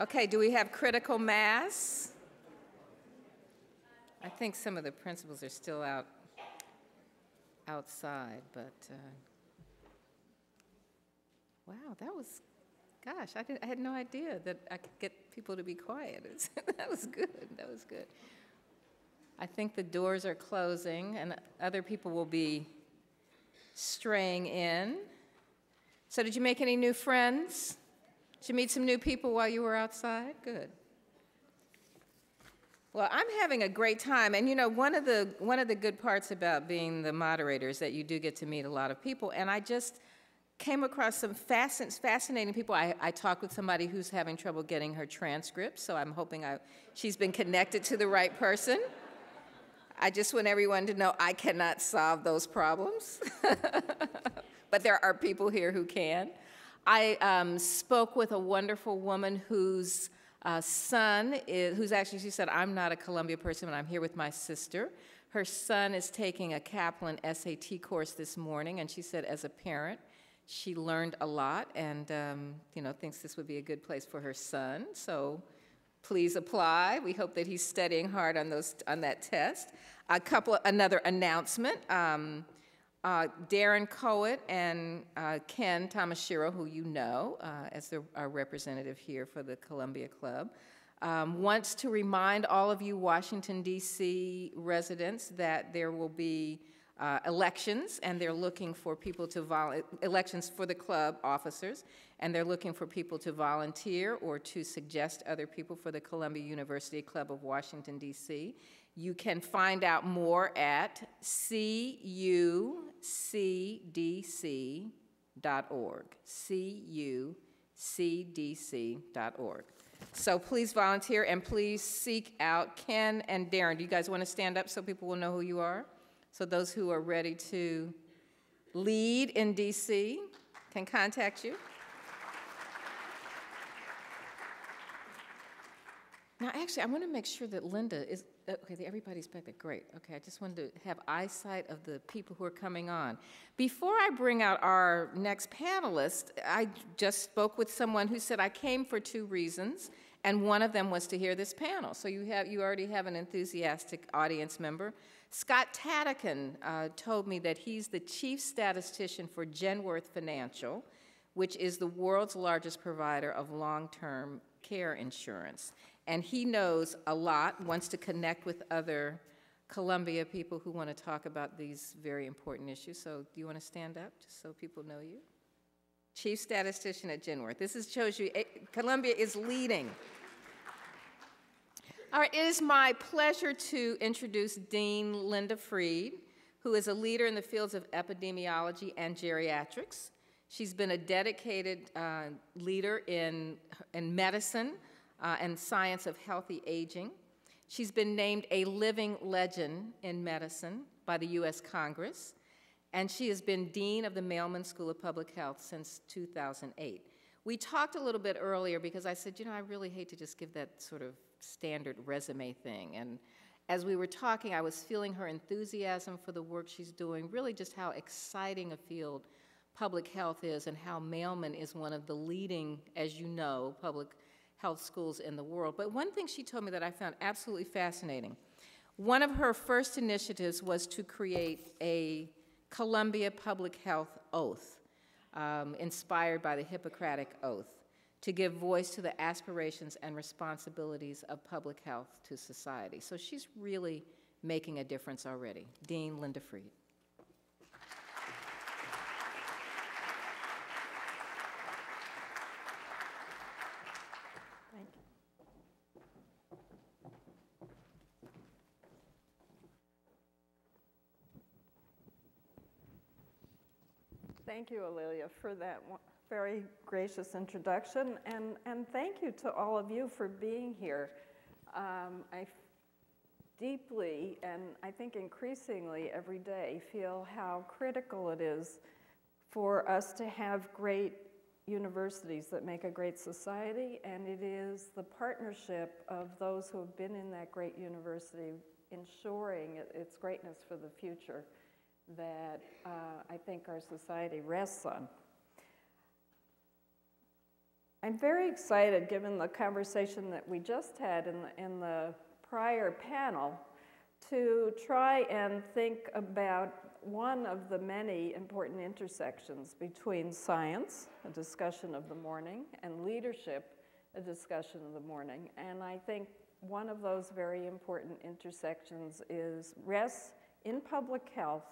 Okay, do we have critical mass? I think some of the principals are still out outside, but uh, wow, that was, gosh, I, did, I had no idea that I could get people to be quiet. that was good. That was good. I think the doors are closing, and other people will be straying in. So, did you make any new friends? Did you meet some new people while you were outside? Good. Well, I'm having a great time, and you know, one of the one of the good parts about being the moderator is that you do get to meet a lot of people, and I just came across some fascinating people. I, I, talked with somebody who's having trouble getting her transcript, so I'm hoping I, she's been connected to the right person. I just want everyone to know I cannot solve those problems, but there are people here who can. I um, spoke with a wonderful woman whose uh, son is, who's actually, she said, I'm not a Columbia person, but I'm here with my sister. Her son is taking a Kaplan SAT course this morning, and she said, as a parent, she learned a lot and, um, you know, thinks this would be a good place for her son. So please apply. We hope that he's studying hard on, those, on that test. A couple, another announcement. Um, uh, Darren Coet and uh, Ken Tamashiro, who you know uh, as the, our representative here for the Columbia Club, um, wants to remind all of you Washington, D.C. residents that there will be uh, elections, and they're looking for people to vol- elections for the club officers, and they're looking for people to volunteer or to suggest other people for the Columbia University Club of Washington, D.C. You can find out more at cucdc.org. cucdc.org. So please volunteer and please seek out Ken and Darren. Do you guys want to stand up so people will know who you are? So those who are ready to lead in DC can contact you. Now, actually, I want to make sure that Linda is okay, everybody's back there. Great. Okay, I just wanted to have eyesight of the people who are coming on. Before I bring out our next panelist, I just spoke with someone who said I came for two reasons, and one of them was to hear this panel. So you have you already have an enthusiastic audience member. Scott Tadican uh, told me that he's the chief statistician for Genworth Financial, which is the world's largest provider of long-term care insurance and he knows a lot, wants to connect with other Columbia people who want to talk about these very important issues. So do you want to stand up just so people know you? Chief Statistician at Genworth. This is, shows eh, Columbia is leading. All right, it is my pleasure to introduce Dean Linda Fried, who is a leader in the fields of epidemiology and geriatrics. She's been a dedicated uh, leader in, in medicine, uh, and Science of Healthy Aging. She's been named a living legend in medicine by the U.S. Congress, and she has been Dean of the Mailman School of Public Health since 2008. We talked a little bit earlier because I said, you know, I really hate to just give that sort of standard resume thing. And as we were talking, I was feeling her enthusiasm for the work she's doing, really just how exciting a field public health is and how Mailman is one of the leading, as you know, public health schools in the world. But one thing she told me that I found absolutely fascinating one of her first initiatives was to create a Columbia Public Health Oath, um, inspired by the Hippocratic Oath, to give voice to the aspirations and responsibilities of public health to society. So she's really making a difference already. Dean Linda Fried. Thank you, A'Lelia, for that very gracious introduction, and, and thank you to all of you for being here. Um, I deeply, and I think increasingly every day, feel how critical it is for us to have great universities that make a great society, and it is the partnership of those who have been in that great university ensuring its greatness for the future that uh, I think our society rests on. I'm very excited, given the conversation that we just had in the, in the prior panel, to try and think about one of the many important intersections between science, a discussion of the morning, and leadership, a discussion of the morning. And I think one of those very important intersections is rests in public health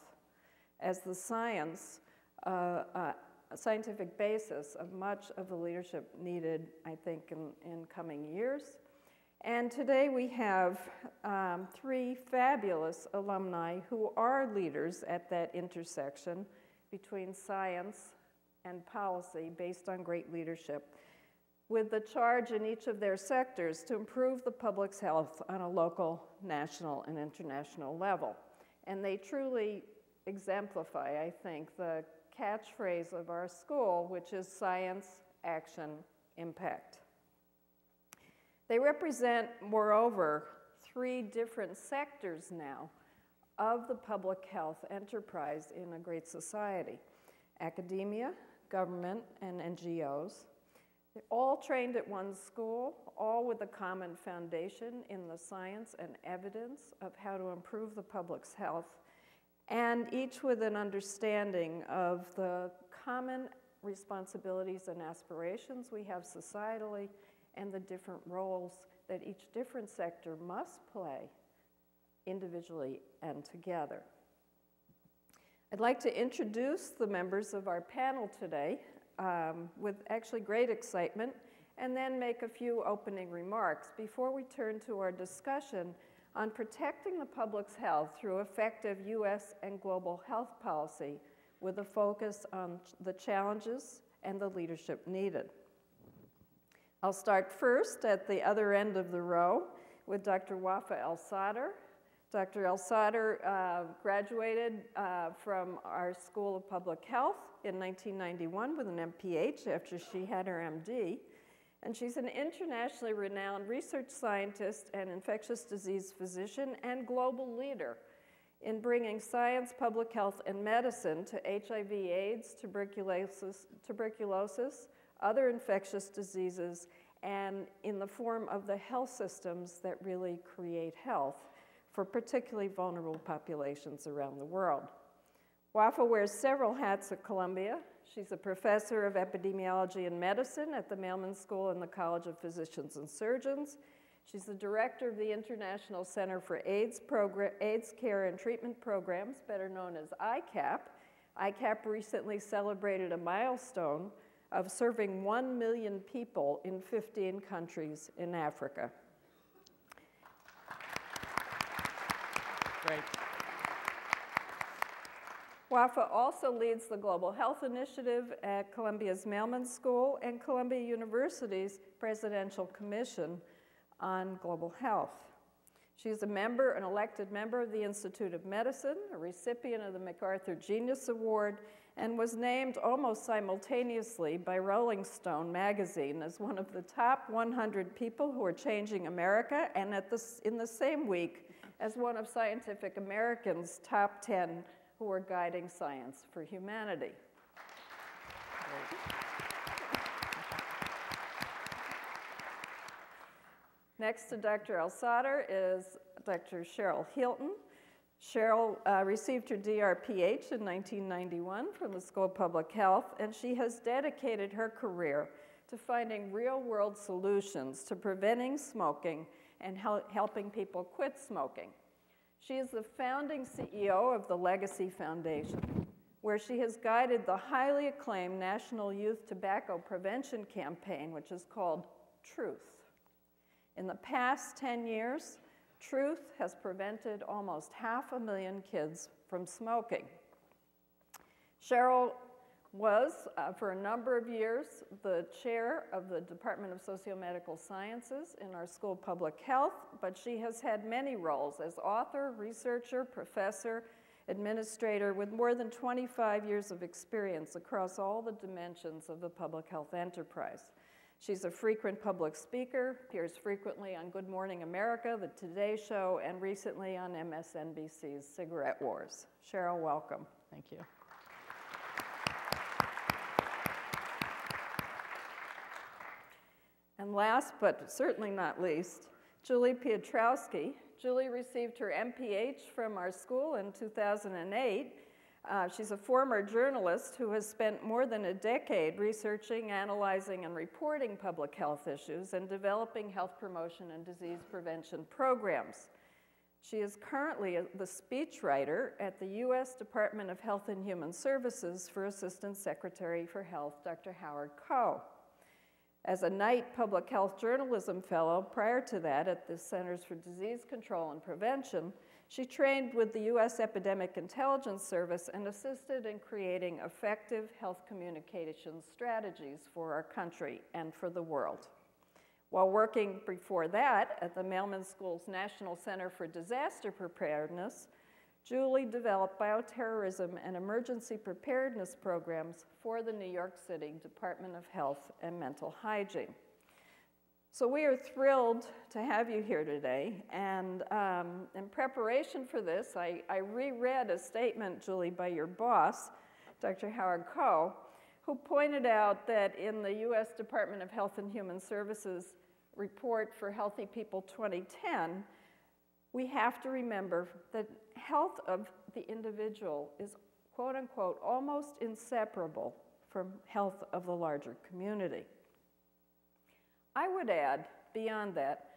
as the science, uh, uh, scientific basis of much of the leadership needed, I think, in, in coming years. And today we have um, three fabulous alumni who are leaders at that intersection between science and policy based on great leadership, with the charge in each of their sectors to improve the public's health on a local, national, and international level. And they truly exemplify, I think, the catchphrase of our school, which is science, action, impact. They represent, moreover, three different sectors now of the public health enterprise in a great society academia, government, and NGOs. They're all trained at one school, all with a common foundation in the science and evidence of how to improve the public's health and each with an understanding of the common responsibilities and aspirations we have societally and the different roles that each different sector must play individually and together. I'd like to introduce the members of our panel today um, with actually great excitement and then make a few opening remarks before we turn to our discussion on protecting the public's health through effective U.S. and global health policy with a focus on the challenges and the leadership needed. I'll start first at the other end of the row with Dr. Wafaa El-Sadr. Dr. El-Sadr uh, graduated uh, from our School of Public Health in 1991 with an MPH after she had her MD and she's an internationally renowned research scientist and infectious disease physician and global leader in bringing science, public health, and medicine to HIV, AIDS, tuberculosis, tuberculosis, other infectious diseases, and in the form of the health systems that really create health for particularly vulnerable populations around the world. Wafaa wears several hats at Columbia, She's a professor of epidemiology and medicine at the Mailman School and the College of Physicians and Surgeons. She's the director of the International Center for AIDS, AIDS Care and Treatment Programs, better known as ICAP. ICAP recently celebrated a milestone of serving 1 million people in 15 countries in Africa. Great. Wafaa also leads the Global Health Initiative at Columbia's Mailman School and Columbia University's Presidential Commission on Global Health. She's a member, an elected member of the Institute of Medicine, a recipient of the MacArthur Genius Award, and was named almost simultaneously by Rolling Stone magazine as one of the top 100 people who are changing America, and at the, in the same week as one of Scientific American's top 10 who are guiding science for humanity. Next to Dr. El-Sadr is Dr. Cheryl Heaton. Cheryl uh, received her DRPH in 1991 from the School of Public Health, and she has dedicated her career to finding real world solutions to preventing smoking and hel helping people quit smoking. She is the founding CEO of the Legacy Foundation, where she has guided the highly acclaimed National Youth Tobacco Prevention Campaign, which is called Truth. In the past 10 years, Truth has prevented almost half a million kids from smoking. Cheryl was, uh, for a number of years, the chair of the Department of Sociomedical Sciences in our School of Public Health, but she has had many roles as author, researcher, professor, administrator with more than 25 years of experience across all the dimensions of the public health enterprise. She's a frequent public speaker, appears frequently on Good Morning America, The Today Show, and recently on MSNBC's Cigarette Wars. Cheryl, welcome. Thank you. And last, but certainly not least, Julie Piotrowski. Julie received her MPH from our school in 2008. Uh, she's a former journalist who has spent more than a decade researching, analyzing, and reporting public health issues and developing health promotion and disease prevention programs. She is currently the speechwriter at the U.S. Department of Health and Human Services for Assistant Secretary for Health, Dr. Howard Koh. As a Knight Public Health Journalism Fellow prior to that at the Centers for Disease Control and Prevention, she trained with the U.S. Epidemic Intelligence Service and assisted in creating effective health communication strategies for our country and for the world. While working before that at the Mailman School's National Center for Disaster Preparedness, Julie developed bioterrorism and emergency preparedness programs for the New York City Department of Health and Mental Hygiene. So we are thrilled to have you here today. And um, in preparation for this, I, I reread a statement, Julie, by your boss, Dr. Howard Koh, who pointed out that in the U.S. Department of Health and Human Services report for Healthy People 2010, we have to remember that health of the individual is quote unquote almost inseparable from health of the larger community. I would add, beyond that,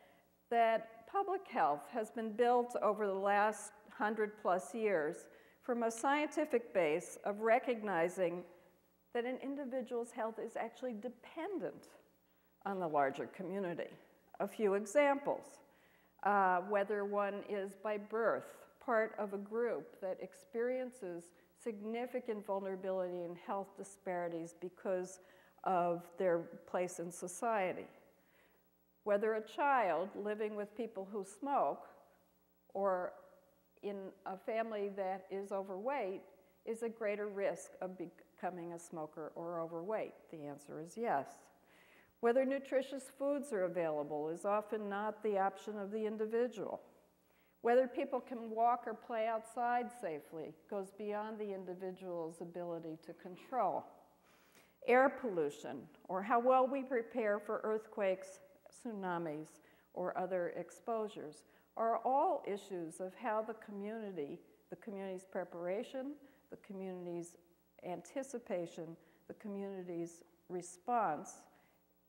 that public health has been built over the last hundred plus years from a scientific base of recognizing that an individual's health is actually dependent on the larger community. A few examples. Uh, whether one is by birth part of a group that experiences significant vulnerability and health disparities because of their place in society. Whether a child living with people who smoke or in a family that is overweight is at greater risk of becoming a smoker or overweight? The answer is yes. Whether nutritious foods are available is often not the option of the individual. Whether people can walk or play outside safely goes beyond the individual's ability to control. Air pollution, or how well we prepare for earthquakes, tsunamis, or other exposures, are all issues of how the community, the community's preparation, the community's anticipation, the community's response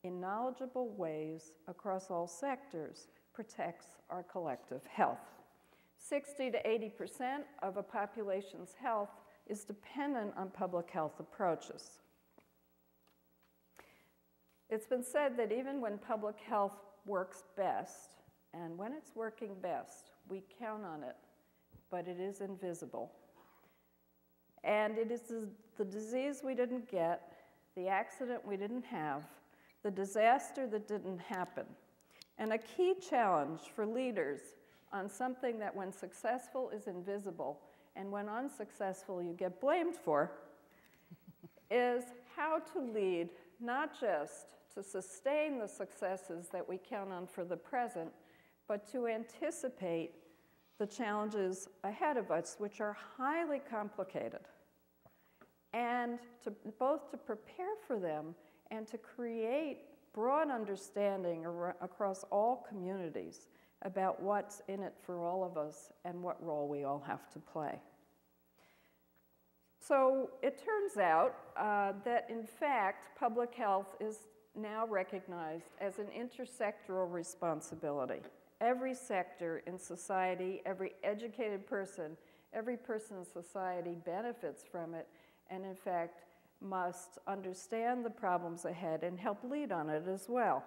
in knowledgeable ways across all sectors protects our collective health. 60 to 80% of a population's health is dependent on public health approaches. It's been said that even when public health works best, and when it's working best, we count on it, but it is invisible. And it is the disease we didn't get, the accident we didn't have, the disaster that didn't happen. And a key challenge for leaders on something that when successful is invisible and when unsuccessful you get blamed for is how to lead not just to sustain the successes that we count on for the present, but to anticipate the challenges ahead of us, which are highly complicated, and to both to prepare for them and to create broad understanding across all communities about what's in it for all of us and what role we all have to play. So it turns out uh, that, in fact, public health is now recognized as an intersectoral responsibility. Every sector in society, every educated person, every person in society benefits from it, and in fact, must understand the problems ahead and help lead on it as well.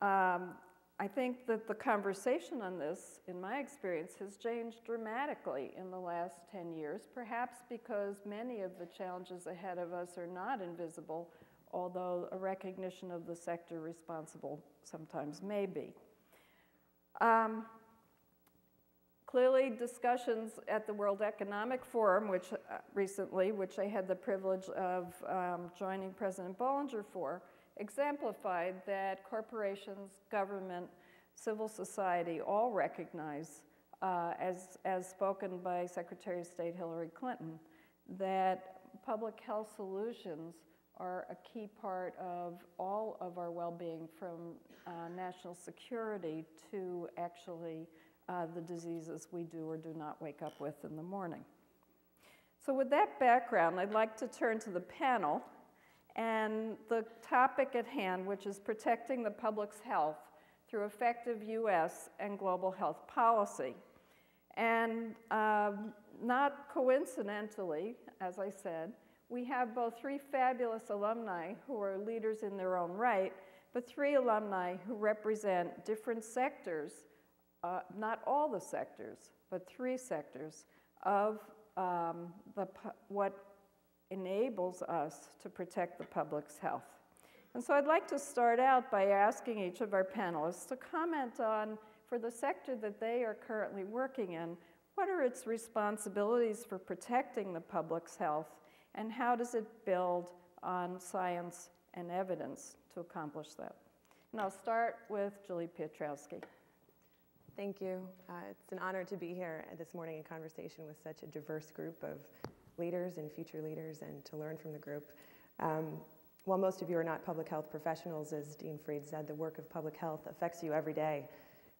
Um, I think that the conversation on this, in my experience, has changed dramatically in the last 10 years, perhaps because many of the challenges ahead of us are not invisible, although a recognition of the sector responsible sometimes may be. Um, Clearly, discussions at the World Economic Forum, which uh, recently, which I had the privilege of um, joining President Bollinger for, exemplified that corporations, government, civil society all recognize, uh, as, as spoken by Secretary of State Hillary Clinton, that public health solutions are a key part of all of our well-being from uh, national security to actually uh, the diseases we do or do not wake up with in the morning. So with that background, I'd like to turn to the panel and the topic at hand, which is protecting the public's health through effective U.S. and global health policy. And um, not coincidentally, as I said, we have both three fabulous alumni who are leaders in their own right, but three alumni who represent different sectors, uh, not all the sectors, but three sectors of um, the, what enables us to protect the public's health. And so I'd like to start out by asking each of our panelists to comment on, for the sector that they are currently working in, what are its responsibilities for protecting the public's health, and how does it build on science and evidence to accomplish that? And I'll start with Julie Piotrowski. Thank you. Uh, it's an honor to be here this morning in conversation with such a diverse group of leaders and future leaders and to learn from the group. Um, while most of you are not public health professionals, as Dean Fried said, the work of public health affects you every day.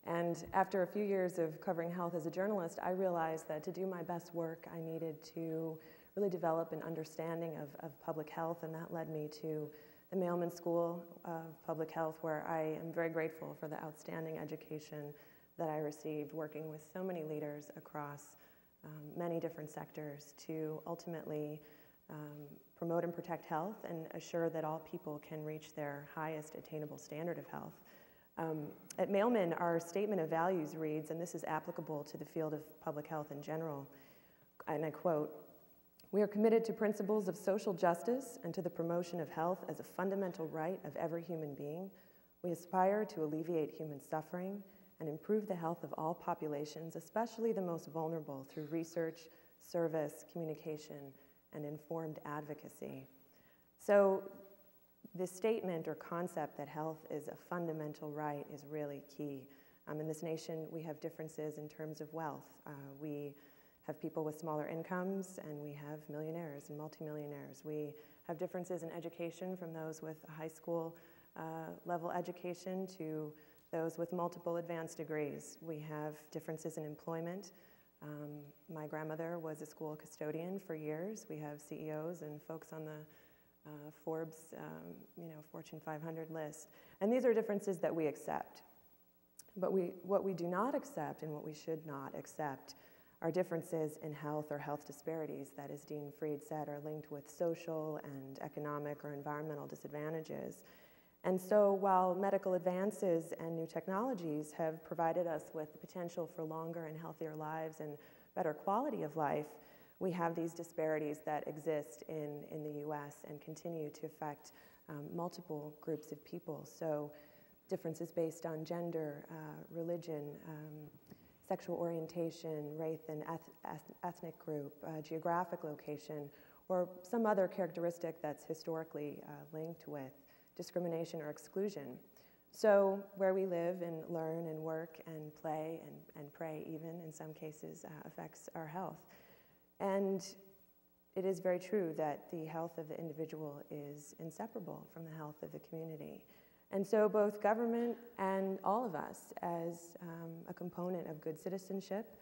And after a few years of covering health as a journalist, I realized that to do my best work, I needed to really develop an understanding of, of public health, and that led me to the Mailman School of Public Health, where I am very grateful for the outstanding education that I received working with so many leaders across um, many different sectors to ultimately um, promote and protect health and assure that all people can reach their highest attainable standard of health. Um, at Mailman, our statement of values reads, and this is applicable to the field of public health in general, and I quote, we are committed to principles of social justice and to the promotion of health as a fundamental right of every human being. We aspire to alleviate human suffering and improve the health of all populations, especially the most vulnerable, through research, service, communication, and informed advocacy. So, this statement or concept that health is a fundamental right is really key. Um, in this nation, we have differences in terms of wealth. Uh, we have people with smaller incomes, and we have millionaires and multimillionaires. We have differences in education from those with a high school uh, level education to those with multiple advanced degrees. We have differences in employment. Um, my grandmother was a school custodian for years. We have CEOs and folks on the uh, Forbes, um, you know, Fortune 500 list. And these are differences that we accept. But we, what we do not accept and what we should not accept are differences in health or health disparities that, as Dean Fried said, are linked with social and economic or environmental disadvantages. And so while medical advances and new technologies have provided us with the potential for longer and healthier lives and better quality of life, we have these disparities that exist in, in the US and continue to affect um, multiple groups of people. So differences based on gender, uh, religion, um, sexual orientation, race and eth- ethnic group, uh, geographic location, or some other characteristic that's historically uh, linked with discrimination or exclusion. So, where we live and learn and work and play and, and pray, even in some cases, uh, affects our health. And it is very true that the health of the individual is inseparable from the health of the community. And so, both government and all of us, as um, a component of good citizenship,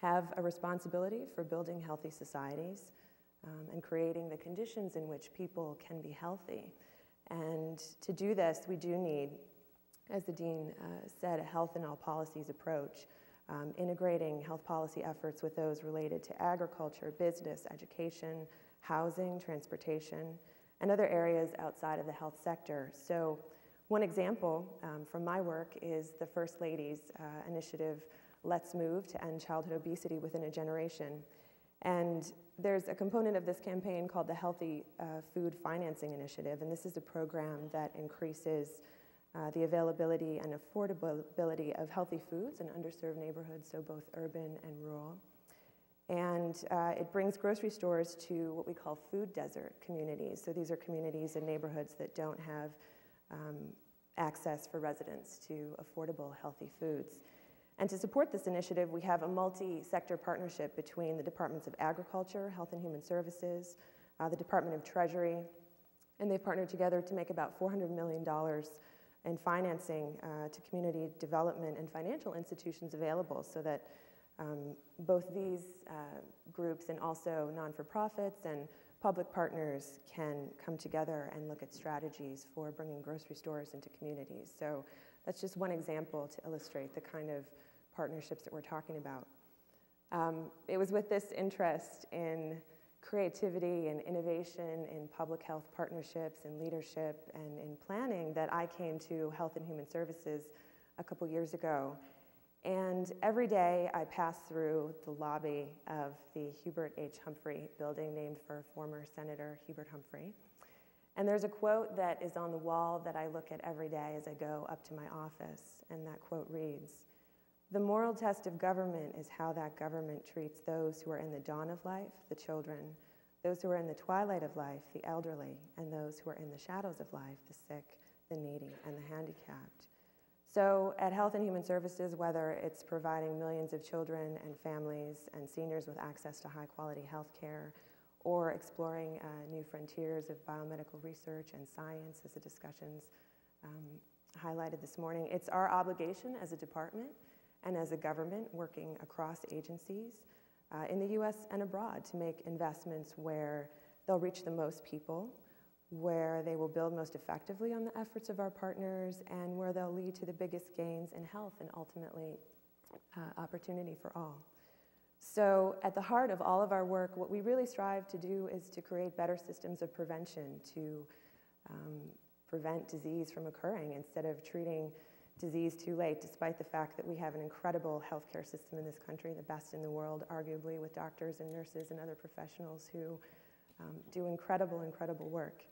have a responsibility for building healthy societies um, and creating the conditions in which people can be healthy. And to do this, we do need, as the Dean uh, said, a health in all policies approach, um, integrating health policy efforts with those related to agriculture, business, education, housing, transportation, and other areas outside of the health sector. So, one example um, from my work is the First Lady's uh, initiative, Let's Move to End Childhood Obesity Within a Generation. And there's a component of this campaign called the Healthy uh, Food Financing Initiative, and this is a program that increases uh, the availability and affordability of healthy foods in underserved neighborhoods, so both urban and rural. And uh, it brings grocery stores to what we call food desert communities. So these are communities and neighborhoods that don't have um, access for residents to affordable, healthy foods. And to support this initiative, we have a multi-sector partnership between the Departments of Agriculture, Health and Human Services, uh, the Department of Treasury, And they've partnered together to make about $400 million in financing uh, to community development and financial institutions available so that um, both these uh, groups and also non for profits and public partners can come together and look at strategies for bringing grocery stores into communities. So that's just one example to illustrate the kind of partnerships that we're talking about. Um, it was with this interest in creativity and innovation in public health partnerships and leadership and in planning that I came to Health and Human Services a couple years ago. And every day I pass through the lobby of the Hubert H. Humphrey building, named for former Senator Hubert Humphrey. And there's a quote that is on the wall that I look at every day as I go up to my office. And that quote reads The moral test of government is how that government treats those who are in the dawn of life, the children, those who are in the twilight of life, the elderly, and those who are in the shadows of life, the sick, the needy, and the handicapped. So, at Health and Human Services, whether it's providing millions of children and families and seniors with access to high quality health care, or exploring uh, new frontiers of biomedical research and science, as the discussions um, highlighted this morning, it's our obligation as a department and as a government working across agencies uh, in the US and abroad to make investments where they'll reach the most people where they will build most effectively on the efforts of our partners and where they'll lead to the biggest gains in health and ultimately uh, opportunity for all. So, at the heart of all of our work, what we really strive to do is to create better systems of prevention to um, prevent disease from occurring instead of treating disease too late, despite the fact that we have an incredible healthcare system in this country, the best in the world, arguably, with doctors and nurses and other professionals who um, do incredible, incredible work.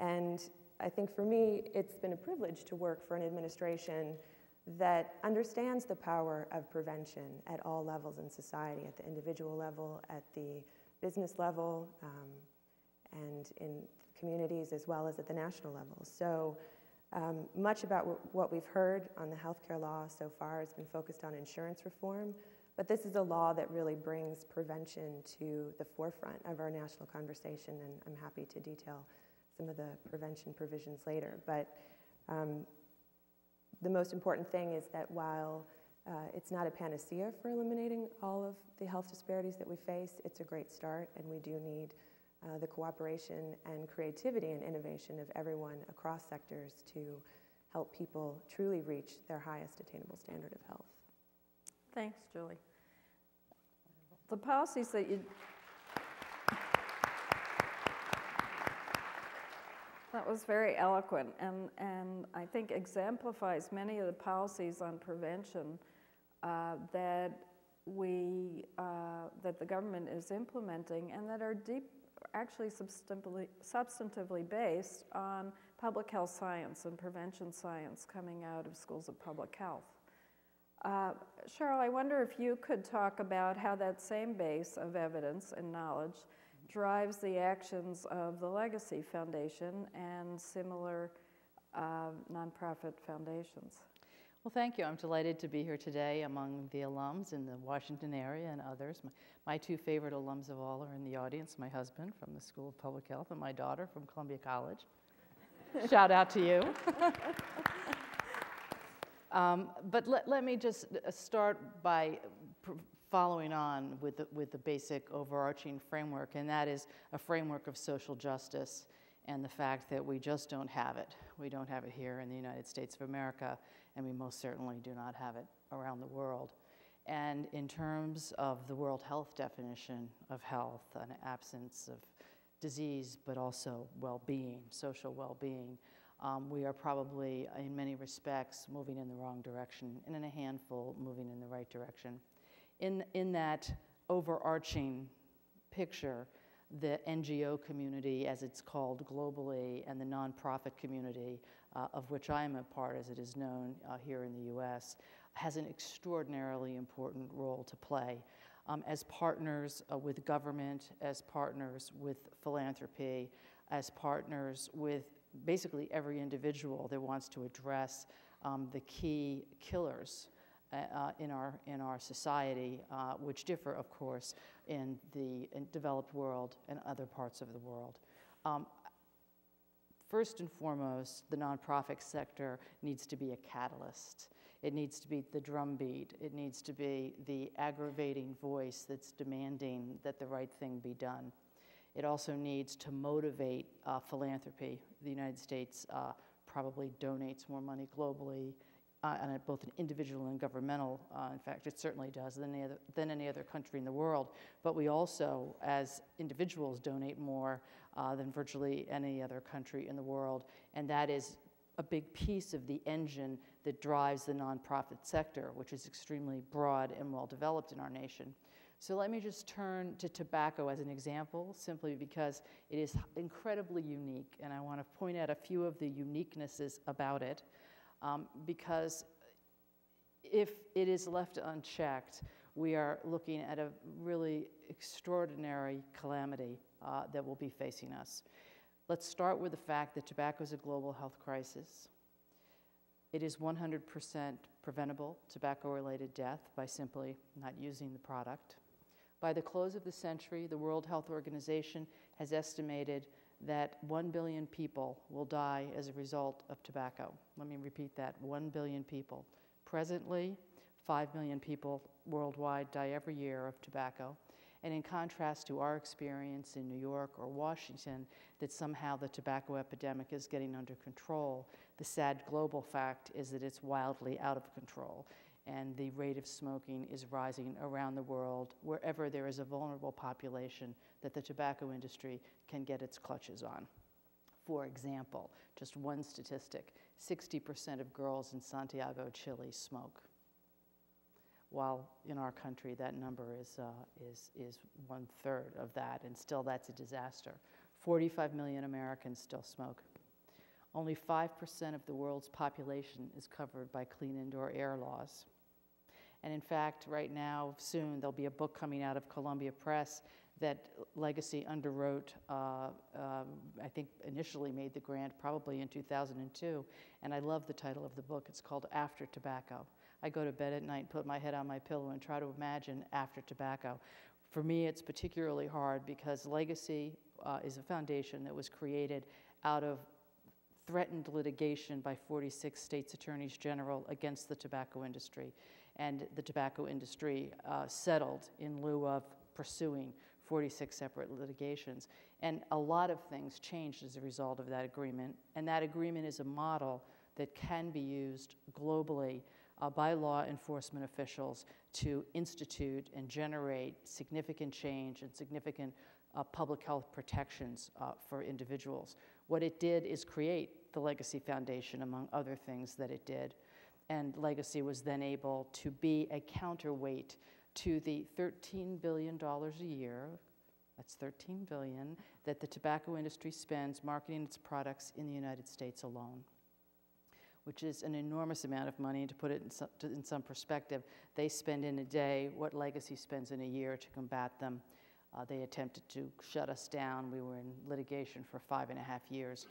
And I think for me, it's been a privilege to work for an administration that understands the power of prevention at all levels in society, at the individual level, at the business level, um, and in communities as well as at the national level. So um, much about what we've heard on the healthcare law so far has been focused on insurance reform, but this is a law that really brings prevention to the forefront of our national conversation, and I'm happy to detail some of the prevention provisions later. But um, the most important thing is that while uh, it's not a panacea for eliminating all of the health disparities that we face, it's a great start, and we do need uh, the cooperation and creativity and innovation of everyone across sectors to help people truly reach their highest attainable standard of health. Thanks, Julie. The policies that you That was very eloquent and, and I think exemplifies many of the policies on prevention uh, that we, uh, that the government is implementing and that are deep, actually substantively, substantively based on public health science and prevention science coming out of schools of public health. Uh, Cheryl, I wonder if you could talk about how that same base of evidence and knowledge drives the actions of the Legacy Foundation and similar uh, nonprofit foundations. Well, thank you. I'm delighted to be here today among the alums in the Washington area and others. My, my, two favorite alums of all are in the audience my husband from the School of Public Health, and my daughter from Columbia College. Shout out to you. um, but let, let me just uh, start by following on with the, with the basic overarching framework, and that is a framework of social justice and the fact that we just don't have it. We don't have it here in the United States of America, and we most certainly do not have it around the world. And in terms of the World Health definition of health, an absence of disease, but also well being, social well being, um, we are probably, in many respects, moving in the wrong direction, and in a handful, moving in the right direction in, in that overarching picture, the NGO community, as it's called globally, and the nonprofit community, uh, of which I am a part, as it is known uh, here in the US, has an extraordinarily important role to play. Um, as partners uh, with government, as partners with philanthropy, as partners with basically every individual that wants to address um, the key killers uh, uh, in, our, in our society, uh, which differ, of course, in the in developed world and other parts of the world. Um, First and foremost, the nonprofit sector needs to be a catalyst. It needs to be the drumbeat. It needs to be the aggravating voice that's demanding that the right thing be done. It also needs to motivate uh, philanthropy. The United States uh, probably donates more money globally, uh, and both an individual and governmental, uh, in fact, it certainly does, than any, other, than any other country in the world. But we also, as individuals, donate more uh, than virtually any other country in the world, and that is a big piece of the engine that drives the nonprofit sector, which is extremely broad and well developed in our nation. So let me just turn to tobacco as an example, simply because it is incredibly unique, and I want to point out a few of the uniquenesses about it, um, because if it is left unchecked, we are looking at a really extraordinary calamity uh, that will be facing us. Let's start with the fact that tobacco is a global health crisis. It is 100% preventable tobacco related death by simply not using the product. By the close of the century, the World Health Organization has estimated that 1 billion people will die as a result of tobacco. Let me repeat that 1 billion people. Presently, 5 million people worldwide die every year of tobacco. And in contrast to our experience in New York or Washington, that somehow the tobacco epidemic is getting under control, the sad global fact is that it's wildly out of control and the rate of smoking is rising around the world wherever there is a vulnerable population that the tobacco industry can get its clutches on. For example, just one statistic 60% of girls in Santiago, Chile smoke. While in our country, that number is, uh, is, is one third of that, and still that's a disaster. 45 million Americans still smoke. Only 5% of the world's population is covered by clean indoor air laws. And in fact, right now, soon, there'll be a book coming out of Columbia Press that Legacy underwrote, uh, um, I think initially made the grant probably in 2002. And I love the title of the book. It's called After Tobacco. I go to bed at night, put my head on my pillow, and try to imagine after tobacco. For me, it's particularly hard because Legacy uh, is a foundation that was created out of threatened litigation by 46 states' attorneys general against the tobacco industry and the tobacco industry uh, settled in lieu of pursuing 46 separate litigations. And a lot of things changed as a result of that agreement. And that agreement is a model that can be used globally uh, by law enforcement officials to institute and generate significant change and significant uh, public health protections uh, for individuals. What it did is create the Legacy Foundation, among other things that it did and Legacy was then able to be a counterweight to the $13 billion a year, that's 13 billion, that the tobacco industry spends marketing its products in the United States alone, which is an enormous amount of money. To put it in some, to, in some perspective, they spend in a day what Legacy spends in a year to combat them. Uh, they attempted to shut us down. We were in litigation for five and a half years.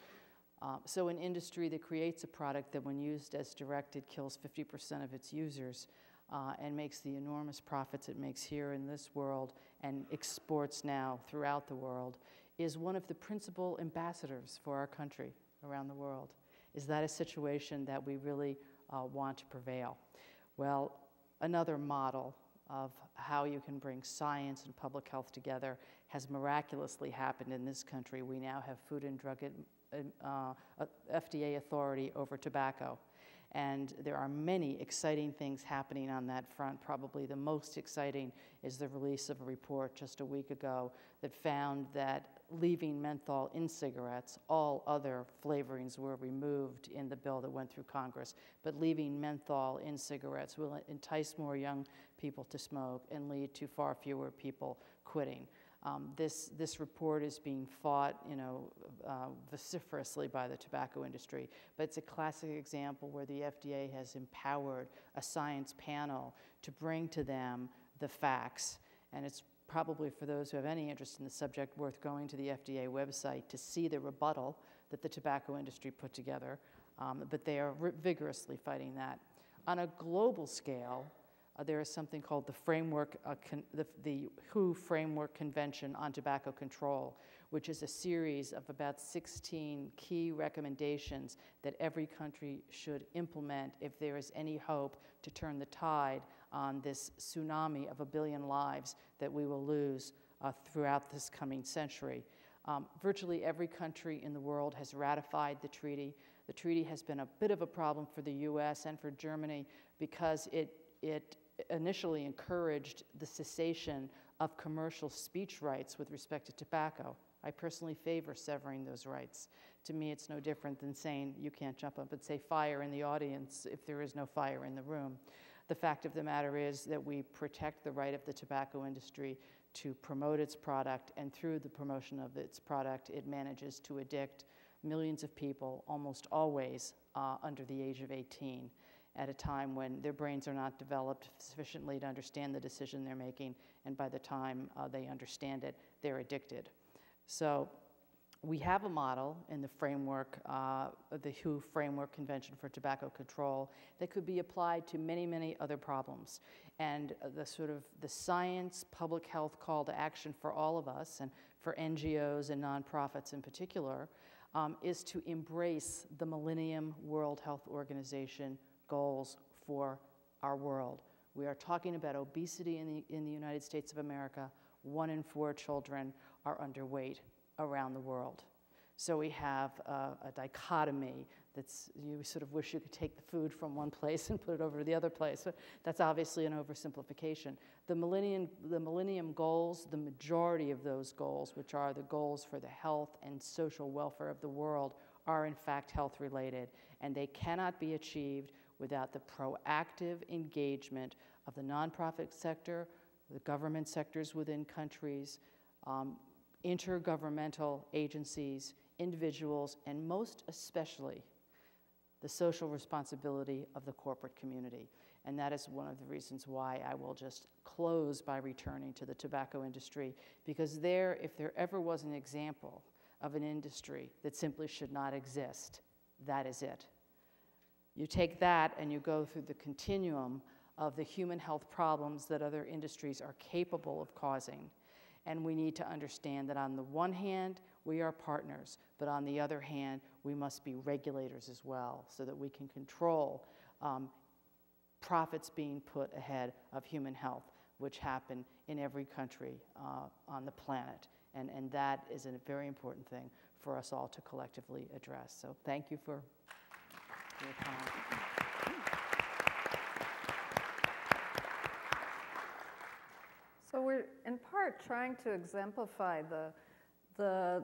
Uh, so an industry that creates a product that when used as directed kills 50% of its users uh, and makes the enormous profits it makes here in this world and exports now throughout the world is one of the principal ambassadors for our country around the world. Is that a situation that we really uh, want to prevail? Well, another model of how you can bring science and public health together has miraculously happened in this country. We now have Food and Drug uh, FDA authority over tobacco. And there are many exciting things happening on that front. Probably the most exciting is the release of a report just a week ago that found that leaving menthol in cigarettes, all other flavorings were removed in the bill that went through Congress, but leaving menthol in cigarettes will entice more young people to smoke and lead to far fewer people quitting. Um, this, this report is being fought, you know, uh, vociferously by the tobacco industry, but it's a classic example where the FDA has empowered a science panel to bring to them the facts. And it's probably for those who have any interest in the subject worth going to the FDA website to see the rebuttal that the tobacco industry put together. Um, but they are vigorously fighting that. On a global scale, uh, there is something called the framework, uh, the, the WHO Framework Convention on Tobacco Control, which is a series of about 16 key recommendations that every country should implement if there is any hope to turn the tide on this tsunami of a billion lives that we will lose uh, throughout this coming century. Um, virtually every country in the world has ratified the treaty. The treaty has been a bit of a problem for the US and for Germany because it, it initially encouraged the cessation of commercial speech rights with respect to tobacco. I personally favor severing those rights. To me, it's no different than saying you can't jump up and say fire in the audience if there is no fire in the room. The fact of the matter is that we protect the right of the tobacco industry to promote its product, and through the promotion of its product, it manages to addict millions of people, almost always uh, under the age of 18, at a time when their brains are not developed sufficiently to understand the decision they're making, and by the time uh, they understand it, they're addicted. So we have a model in the framework, uh, the WHO Framework Convention for Tobacco Control, that could be applied to many, many other problems. And the sort of the science, public health call to action for all of us, and for NGOs and nonprofits in particular, um, is to embrace the Millennium World Health Organization goals for our world. We are talking about obesity in the, in the United States of America. One in four children are underweight around the world. So we have a, a, dichotomy that's, you sort of wish you could take the food from one place and put it over to the other place. But that's obviously an oversimplification. The millennium, the millennium goals, the majority of those goals, which are the goals for the health and social welfare of the world, are in fact health related. And they cannot be achieved without the proactive engagement of the nonprofit sector, the government sectors within countries, um, intergovernmental agencies, individuals, and most especially the social responsibility of the corporate community. And that is one of the reasons why I will just close by returning to the tobacco industry, because there, if there ever was an example of an industry that simply should not exist, that is it. You take that and you go through the continuum of the human health problems that other industries are capable of causing and we need to understand that on the one hand, we are partners, but on the other hand, we must be regulators as well so that we can control um, profits being put ahead of human health, which happen in every country uh, on the planet. And, and that is a very important thing for us all to collectively address. So thank you for So we're in part trying to exemplify the, the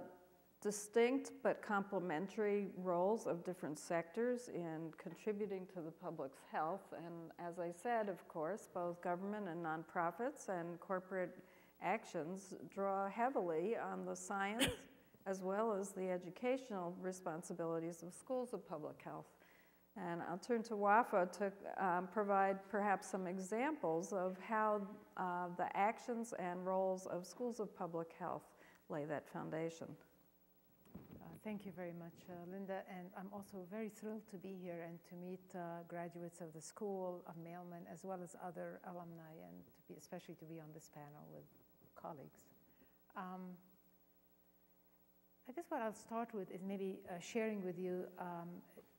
distinct but complementary roles of different sectors in contributing to the public's health. And as I said, of course, both government and nonprofits and corporate actions draw heavily on the science as well as the educational responsibilities of schools of public health. And I'll turn to Wafaa to um, provide perhaps some examples of how uh, the actions and roles of schools of public health lay that foundation. Uh, thank you very much, uh, Linda. And I'm also very thrilled to be here and to meet uh, graduates of the School of Mailman, as well as other alumni, and to be, especially to be on this panel with colleagues. Um, I guess what I'll start with is maybe uh, sharing with you um,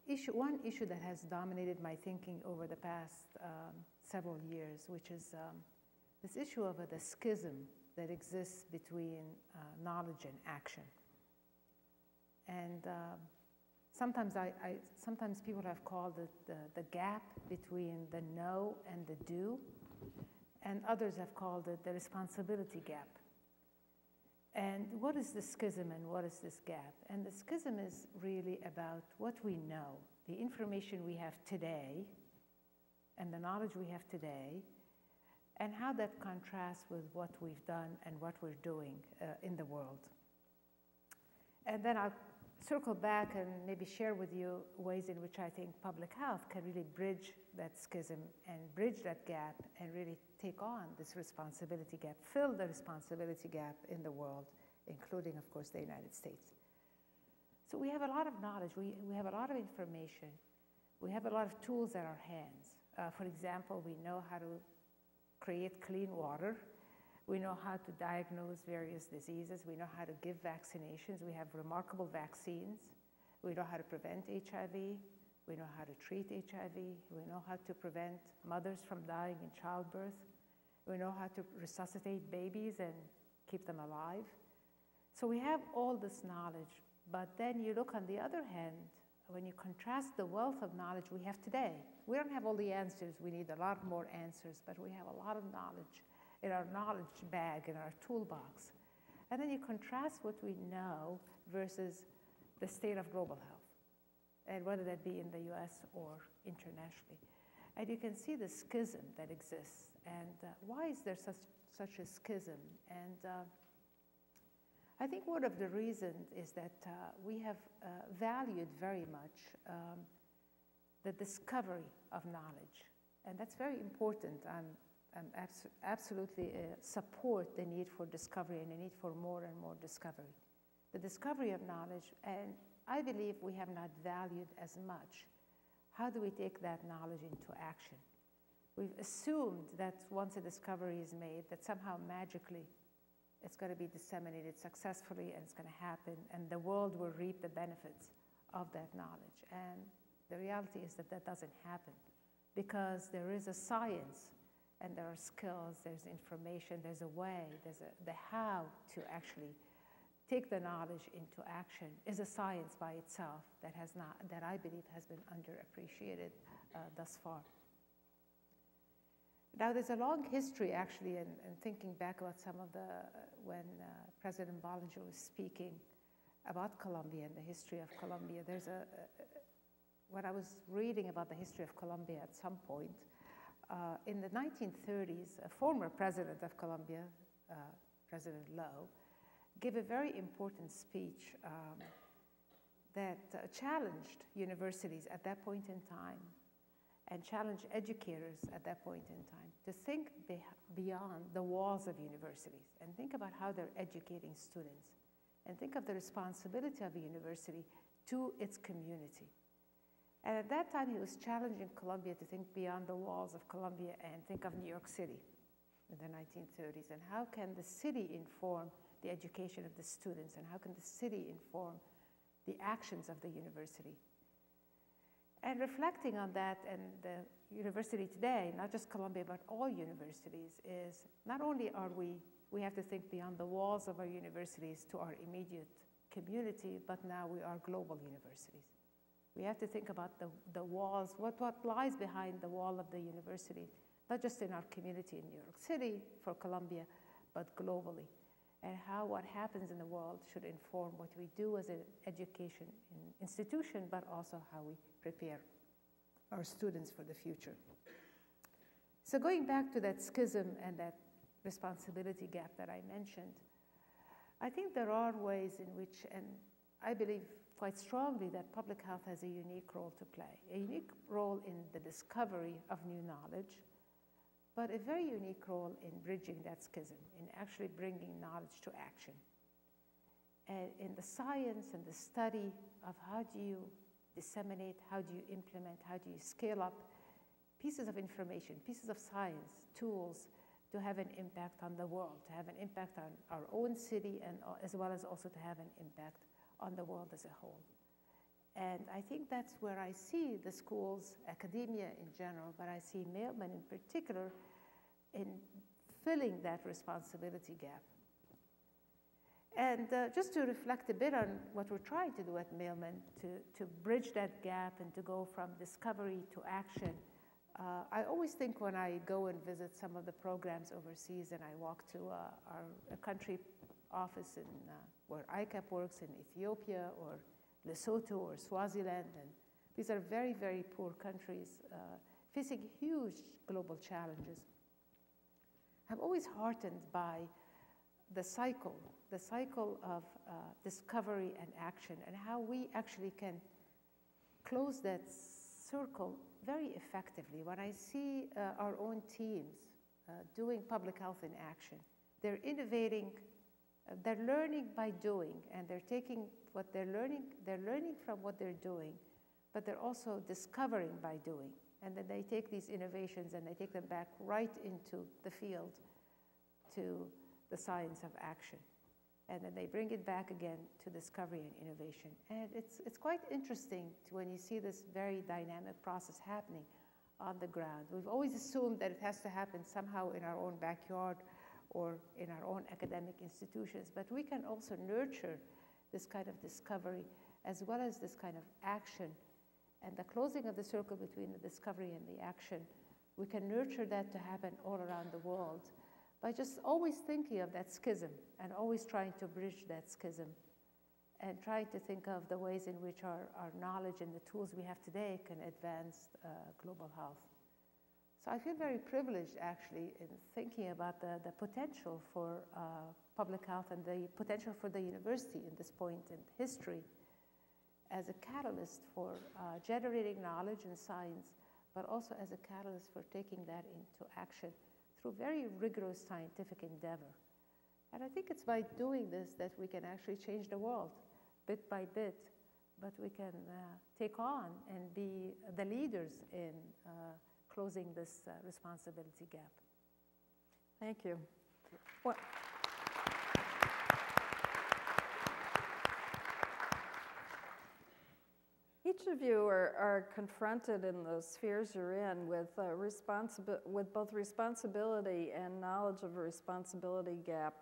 issue, one issue that has dominated my thinking over the past um, several years, which is um, this issue of uh, the schism that exists between uh, knowledge and action. And um, sometimes, I, I, sometimes people have called it the, the gap between the know and the do, and others have called it the responsibility gap. And what is the schism and what is this gap? And the schism is really about what we know, the information we have today, and the knowledge we have today, and how that contrasts with what we've done and what we're doing uh, in the world. And then I'll circle back and maybe share with you ways in which I think public health can really bridge that schism and bridge that gap and really take on this responsibility gap, fill the responsibility gap in the world, including, of course, the United States. So we have a lot of knowledge, we, we have a lot of information, we have a lot of tools at our hands. Uh, for example, we know how to create clean water. We know how to diagnose various diseases. We know how to give vaccinations. We have remarkable vaccines. We know how to prevent HIV. We know how to treat HIV. We know how to prevent mothers from dying in childbirth. We know how to resuscitate babies and keep them alive. So we have all this knowledge. But then you look on the other hand, when you contrast the wealth of knowledge we have today, we don't have all the answers. We need a lot more answers, but we have a lot of knowledge in our knowledge bag, in our toolbox. And then you contrast what we know versus the state of global health, and whether that be in the US or internationally. And you can see the schism that exists. And uh, why is there such, such a schism? And uh, I think one of the reasons is that uh, we have uh, valued very much um, the discovery of knowledge. And that's very important. I'm, I'm abs absolutely support the need for discovery and the need for more and more discovery. The discovery of knowledge, and I believe we have not valued as much. How do we take that knowledge into action? We've assumed that once a discovery is made, that somehow magically it's going to be disseminated successfully and it's going to happen, and the world will reap the benefits of that knowledge. And the reality is that that doesn't happen because there is a science and there are skills, there's information, there's a way, there's a, the how to actually take the knowledge into action is a science by itself that has not, that I believe has been underappreciated uh, thus far. Now, there's a long history actually, and, thinking back about some of the, uh, when uh, President Bollinger was speaking about Columbia and the history of Columbia, there's a, a, when I was reading about the history of Columbia at some point, uh, in the 1930s, a former president of Colombia, uh, President Low, gave a very important speech um, that uh, challenged universities at that point in time and challenge educators at that point in time to think be beyond the walls of universities and think about how they're educating students and think of the responsibility of a university to its community. And at that time, he was challenging Columbia to think beyond the walls of Columbia and think of New York City in the 1930s. And how can the city inform the education of the students? And how can the city inform the actions of the university? And reflecting on that and the university today, not just Columbia, but all universities, is not only are we, we have to think beyond the walls of our universities to our immediate community, but now we are global universities. We have to think about the, the walls, what, what lies behind the wall of the university, not just in our community in New York City for Columbia, but globally. And how what happens in the world should inform what we do as an education institution, but also how we prepare our students for the future. So going back to that schism and that responsibility gap that I mentioned, I think there are ways in which, and I believe quite strongly that public health has a unique role to play, a unique role in the discovery of new knowledge, but a very unique role in bridging that schism, in actually bringing knowledge to action. And in the science and the study of how do you disseminate, how do you implement, how do you scale up pieces of information, pieces of science, tools to have an impact on the world, to have an impact on our own city, and uh, as well as also to have an impact on the world as a whole. And I think that's where I see the schools, academia in general, but I see Mailman in particular in filling that responsibility gap. And uh, just to reflect a bit on what we're trying to do at Mailman to, to bridge that gap and to go from discovery to action, uh, I always think when I go and visit some of the programs overseas and I walk to uh, our country office in uh, where ICAP works in Ethiopia or Lesotho or Swaziland. And these are very, very poor countries uh, facing huge global challenges. I'm always heartened by the cycle, the cycle of uh, discovery and action, and how we actually can close that circle very effectively. When I see uh, our own teams uh, doing public health in action, they're innovating Uh, they're learning by doing, and they're taking what they're learning, they're learning from what they're doing, but they're also discovering by doing. And then they take these innovations and they take them back right into the field to the science of action. And then they bring it back again to discovery and innovation. And it's, it's quite interesting to, when you see this very dynamic process happening on the ground. We've always assumed that it has to happen somehow in our own backyard or in our own academic institutions, but we can also nurture this kind of discovery as well as this kind of action. And the closing of the circle between the discovery and the action, we can nurture that to happen all around the world by just always thinking of that schism and always trying to bridge that schism and trying to think of the ways in which our, our knowledge and the tools we have today can advance uh, global health. So I feel very privileged actually in thinking about the, the potential for uh, public health and the potential for the university in this point in history as a catalyst for uh, generating knowledge and science, but also as a catalyst for taking that into action through very rigorous scientific endeavor. And I think it's by doing this that we can actually change the world bit by bit, but we can uh, take on and be the leaders in uh, closing this uh, responsibility gap. Thank you. What, each of you are, are, confronted in the spheres you're in with, uh, responsibi- with both responsibility and knowledge of a responsibility gap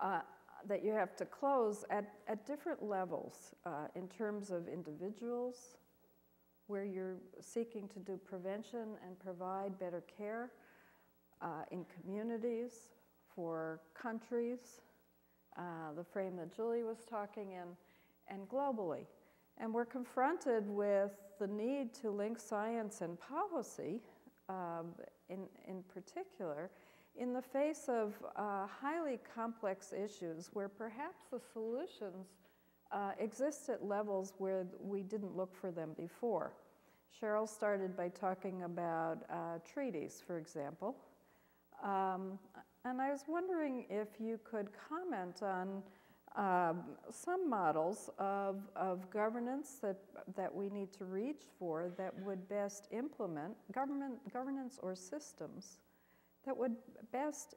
uh, that you have to close at, at different levels uh, in terms of individuals, where you're seeking to do prevention and provide better care, uh, in communities, for countries, uh, the frame that Julie was talking in, and globally. And we're confronted with the need to link science and policy, um, in, in particular, in the face of uh, highly complex issues where perhaps the solutions uh, exist at levels where we didn't look for them before. Cheryl started by talking about uh, treaties, for example. Um, and I was wondering if you could comment on um, some models of, of governance that, that we need to reach for that would best implement government, governance or systems that would best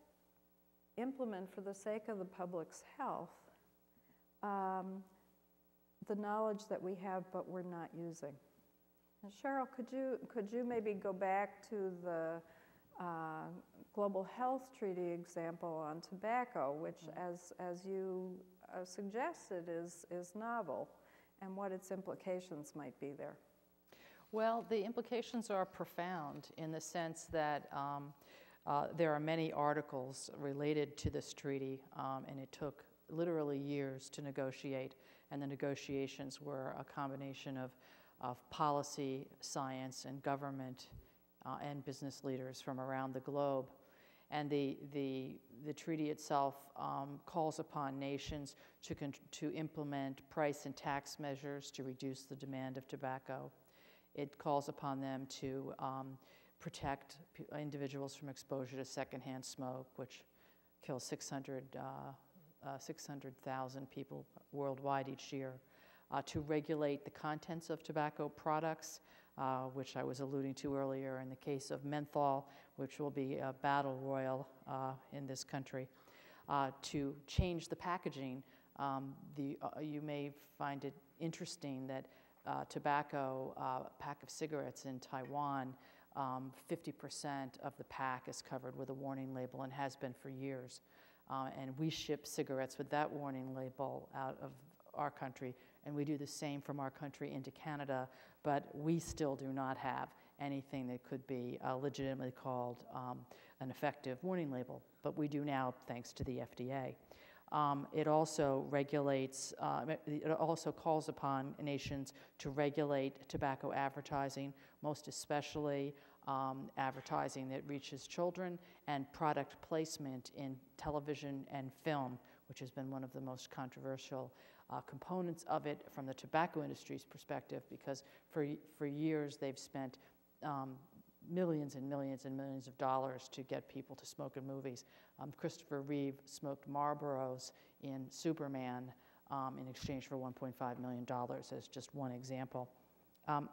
implement for the sake of the public's health um, the knowledge that we have but we're not using. And Cheryl, could you, could you maybe go back to the uh, Global Health Treaty example on tobacco, which, mm-hmm. as, as you uh, suggested, is, is novel, and what its implications might be there? Well, the implications are profound in the sense that um, uh, there are many articles related to this treaty, um, and it took literally years to negotiate. And the negotiations were a combination of, of policy, science, and government uh, and business leaders from around the globe. And the, the, the treaty itself um, calls upon nations to, to implement price and tax measures to reduce the demand of tobacco. It calls upon them to um, protect individuals from exposure to secondhand smoke, which kills 600, uh, uh, 600,000 people worldwide each year, uh, to regulate the contents of tobacco products, uh, which I was alluding to earlier in the case of menthol, which will be a battle royal uh, in this country, uh, to change the packaging. Um, the, you may find it interesting that tobacco, a pack of cigarettes in Taiwan, um, 50% of the pack is covered with a warning label and has been for years. Uh, and we ship cigarettes with that warning label out of our country, and we do the same from our country into Canada, but we still do not have anything that could be uh, legitimately called um, an effective warning label, but we do now thanks to the FDA. Um, it also regulates, uh, it also calls upon nations to regulate tobacco advertising, most especially um, advertising that reaches children and product placement in television and film, which has been one of the most controversial uh, components of it from the tobacco industry's perspective, because for, for years they've spent um, millions and millions and millions of dollars to get people to smoke in movies. Um, Christopher Reeve smoked Marlboros in Superman um, in exchange for $1.5 million, as just one example. Um,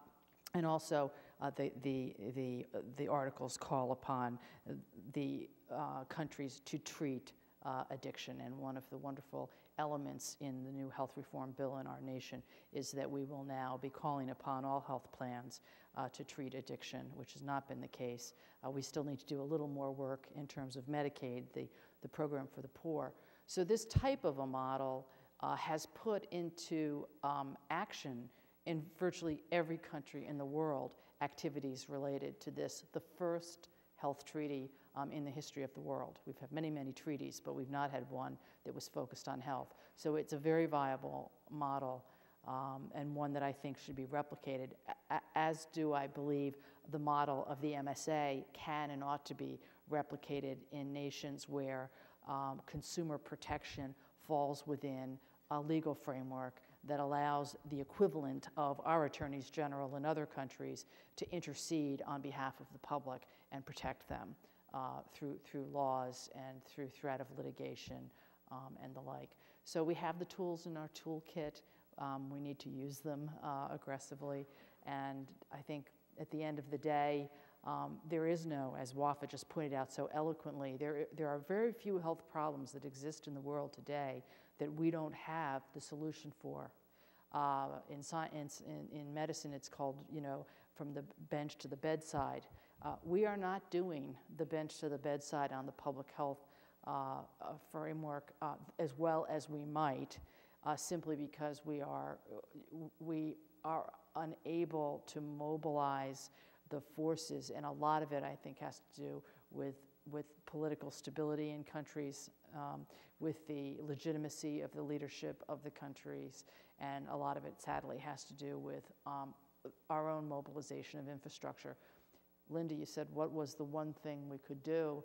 and also, uh, the, the, the, uh, the articles call upon uh, the uh, countries to treat uh, addiction. And one of the wonderful elements in the new health reform bill in our nation is that we will now be calling upon all health plans uh, to treat addiction, which has not been the case. Uh, we still need to do a little more work in terms of Medicaid, the, the program for the poor. So, this type of a model uh, has put into um, action in virtually every country in the world activities related to this, the first health treaty um, in the history of the world. We've had many, many treaties, but we've not had one that was focused on health. So it's a very viable model um, and one that I think should be replicated, as do I believe the model of the MSA can and ought to be replicated in nations where um, consumer protection falls within a legal framework that allows the equivalent of our attorneys general in other countries to intercede on behalf of the public and protect them uh, through, through laws and through threat of litigation um, and the like. So we have the tools in our toolkit. Um, we need to use them uh, aggressively. And I think at the end of the day, um, there is no, as Wafaa just pointed out so eloquently, there, there are very few health problems that exist in the world today that we don't have the solution for. Uh, in science, in, in medicine, it's called, you know, from the bench to the bedside. Uh, we are not doing the bench to the bedside on the public health uh, uh framework uh, as well as we might, uh, simply because we are, we are unable to mobilize the forces, and a lot of it, I think, has to do with, with political stability in countries, um, with the legitimacy of the leadership of the countries, and a lot of it, sadly, has to do with um, our own mobilization of infrastructure. Linda, you said, what was the one thing we could do?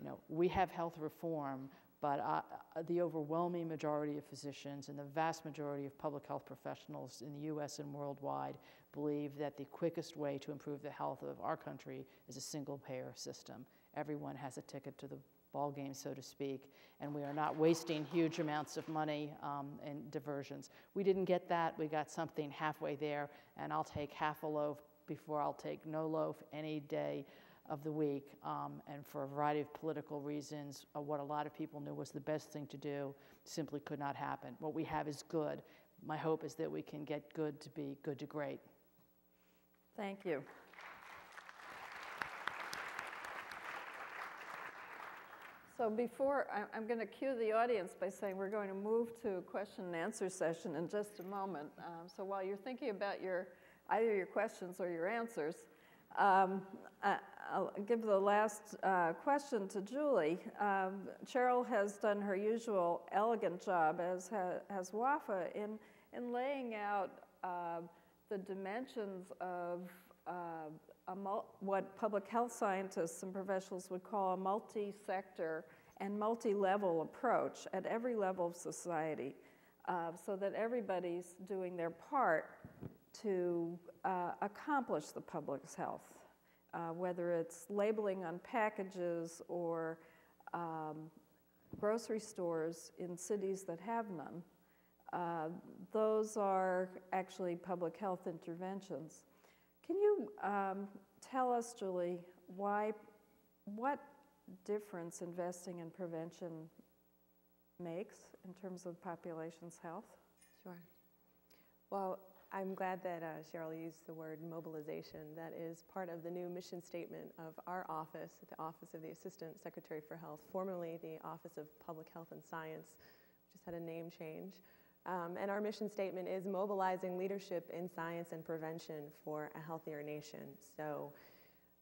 You know, we have health reform, but uh, the overwhelming majority of physicians and the vast majority of public health professionals in the US and worldwide believe that the quickest way to improve the health of our country is a single payer system. Everyone has a ticket to the ball game, so to speak, and we are not wasting huge amounts of money um, in diversions. We didn't get that. We got something halfway there, and I'll take half a loaf before I'll take no loaf any day of the week. Um, and for a variety of political reasons, uh, what a lot of people knew was the best thing to do simply could not happen. What we have is good. My hope is that we can get good to be good to great. Thank you. So before, I'm going to cue the audience by saying we're going to move to a question and answer session in just a moment. Um, So while you're thinking about your, either your questions or your answers, um, I'll give the last uh, question to Julie. Um, Cheryl has done her usual elegant job, as ha- has Wafaa, in, in laying out uh, the dimensions of uh, what public health scientists and professionals would call a multi-sector and multi-level approach at every level of society, uh, so that everybody's doing their part to uh, accomplish the public's health, uh, whether it's labeling on packages or um, grocery stores in cities that have none. Uh, those are actually public health interventions. Can you um, tell us, Julie, why, what difference investing in prevention makes in terms of population's health? Sure. Well, I'm glad that uh, Cheryl used the word mobilization. That is part of the new mission statement of our office, the Office of the Assistant Secretary for Health, formerly the Office of Public Health and Science, which just had a name change. Um, and our mission statement is mobilizing leadership in science and prevention for a healthier nation. So,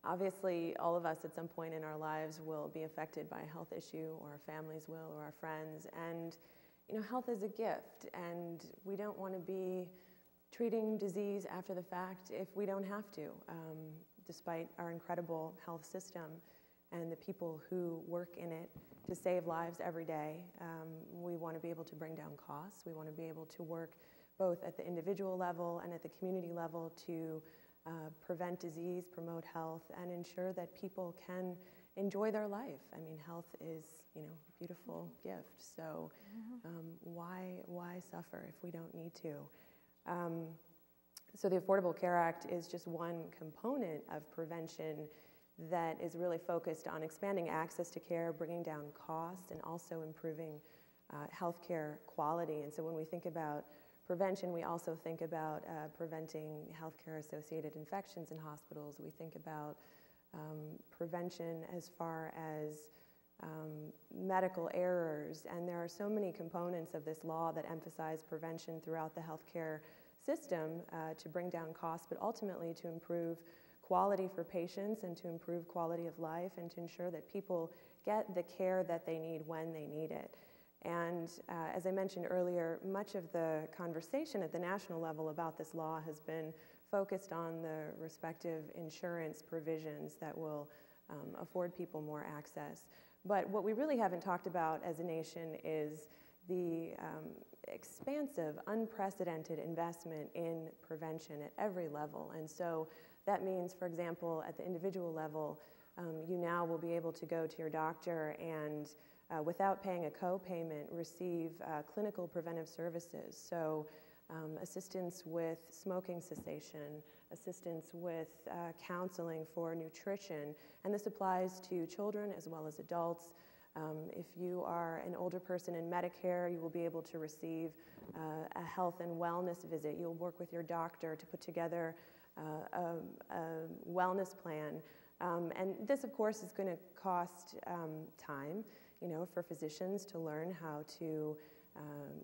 obviously, all of us at some point in our lives will be affected by a health issue, or our families will, or our friends. And, you know, health is a gift, and we don't want to be treating disease after the fact if we don't have to, um, despite our incredible health system and the people who work in it to save lives every day. Um, we want to be able to bring down costs. We want to be able to work both at the individual level and at the community level to uh, prevent disease, promote health, and ensure that people can enjoy their life. I mean, health is, you know, a beautiful gift. So um, why, why suffer if we don't need to? Um, So the Affordable Care Act is just one component of prevention that is really focused on expanding access to care, bringing down costs, and also improving uh, healthcare quality. And so when we think about prevention, we also think about uh, preventing healthcare associated infections in hospitals. We think about um, prevention as far as um, medical errors. And there are so many components of this law that emphasize prevention throughout the healthcare system uh, to bring down costs, but ultimately to improve quality for patients and to improve quality of life and to ensure that people get the care that they need when they need it. And uh, as I mentioned earlier, much of the conversation at the national level about this law has been focused on the respective insurance provisions that will um, afford people more access. But what we really haven't talked about as a nation is the um, expansive, unprecedented investment in prevention at every level. And so that means, for example, at the individual level, um, you now will be able to go to your doctor and, uh, without paying a co-payment, receive uh, clinical preventive services. So um, assistance with smoking cessation, assistance with uh, counseling for nutrition, and this applies to children as well as adults. Um, if you are an older person in Medicare, you will be able to receive uh, a health and wellness visit. You'll work with your doctor to put together uh, a, a, wellness plan. Um, and this, of course, is going to cost um, time, you know, for physicians to learn how to um,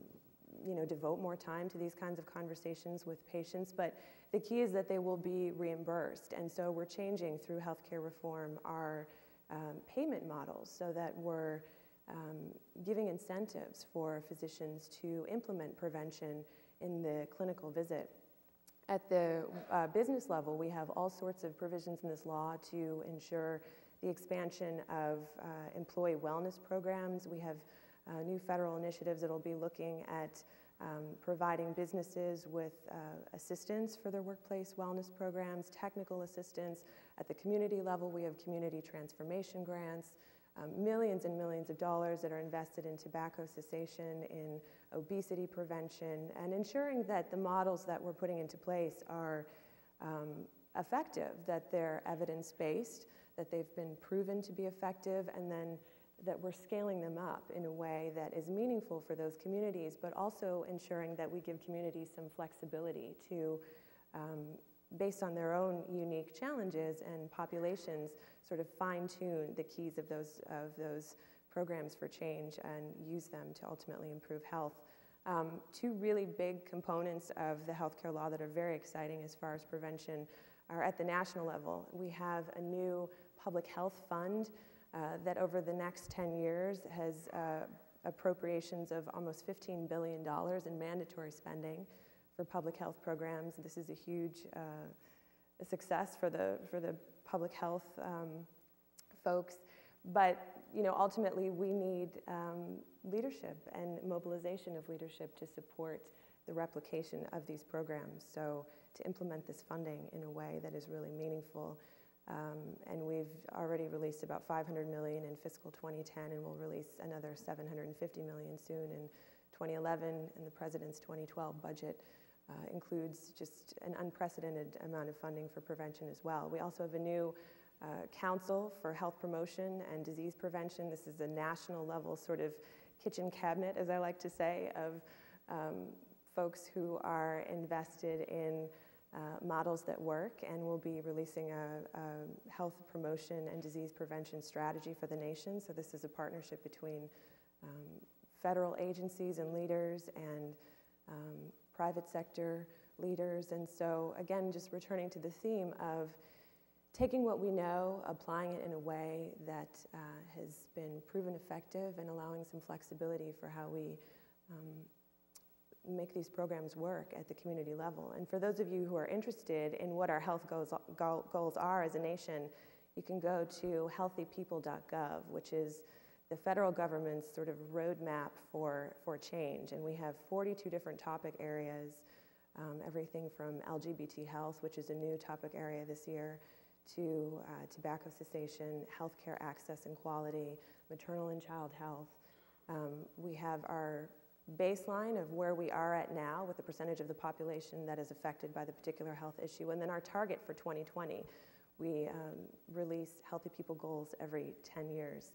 you know, devote more time to these kinds of conversations with patients, but the key is that they will be reimbursed. And so we're changing through healthcare reform our um, payment models so that we're um, giving incentives for physicians to implement prevention in the clinical visit. At the uh, business level, we have all sorts of provisions in this law to ensure the expansion of uh, employee wellness programs. We have uh, new federal initiatives that will be looking at um, providing businesses with uh, assistance for their workplace wellness programs, technical assistance. At the community level, we have community transformation grants, um, millions and millions of dollars that are invested in tobacco cessation, in obesity prevention, and ensuring that the models that we're putting into place are um, effective, that they're evidence based, that they've been proven to be effective, and then that we're scaling them up in a way that is meaningful for those communities, but also ensuring that we give communities some flexibility to, um, based on their own unique challenges and populations, sort of fine tune the keys of those, of those programs for change and use them to ultimately improve health. Um, two really big components of the healthcare law that are very exciting as far as prevention are at the national level. We have a new public health fund uh, that over the next 10 years has uh, appropriations of almost $15 billion in mandatory spending for public health programs. This is a huge uh, success for the, for the public health um, folks. But you know, ultimately, we need um, leadership and mobilization of leadership to support the replication of these programs. So to implement this funding in a way that is really meaningful um, and we've already released about 500 million in fiscal 2010, and we'll release another 750 million soon in 2011. And the president's 2012 budget uh, includes just an unprecedented amount of funding for prevention as well. We also have a new uh, Council for Health Promotion and Disease Prevention. This is a national level sort of kitchen cabinet, as I like to say, of um, folks who are invested in uh, models that work, and we'll be releasing a, a, health promotion and disease prevention strategy for the nation. So this is a partnership between um, federal agencies and leaders and um, private sector leaders. And so again, just returning to the theme of taking what we know, applying it in a way that uh, has been proven effective, and allowing some flexibility for how we um, make these programs work at the community level. And for those of you who are interested in what our health goals, goals are as a nation, you can go to healthypeople.gov, which is the federal government's sort of roadmap for, for change. And we have 42 different topic areas, um, everything from LGBT health, which is a new topic area this year, to uh, tobacco cessation, healthcare access and quality, maternal and child health. Um, we have our baseline of where we are at now with the percentage of the population that is affected by the particular health issue, and then our target for 2020. We um, release Healthy People goals every 10 years.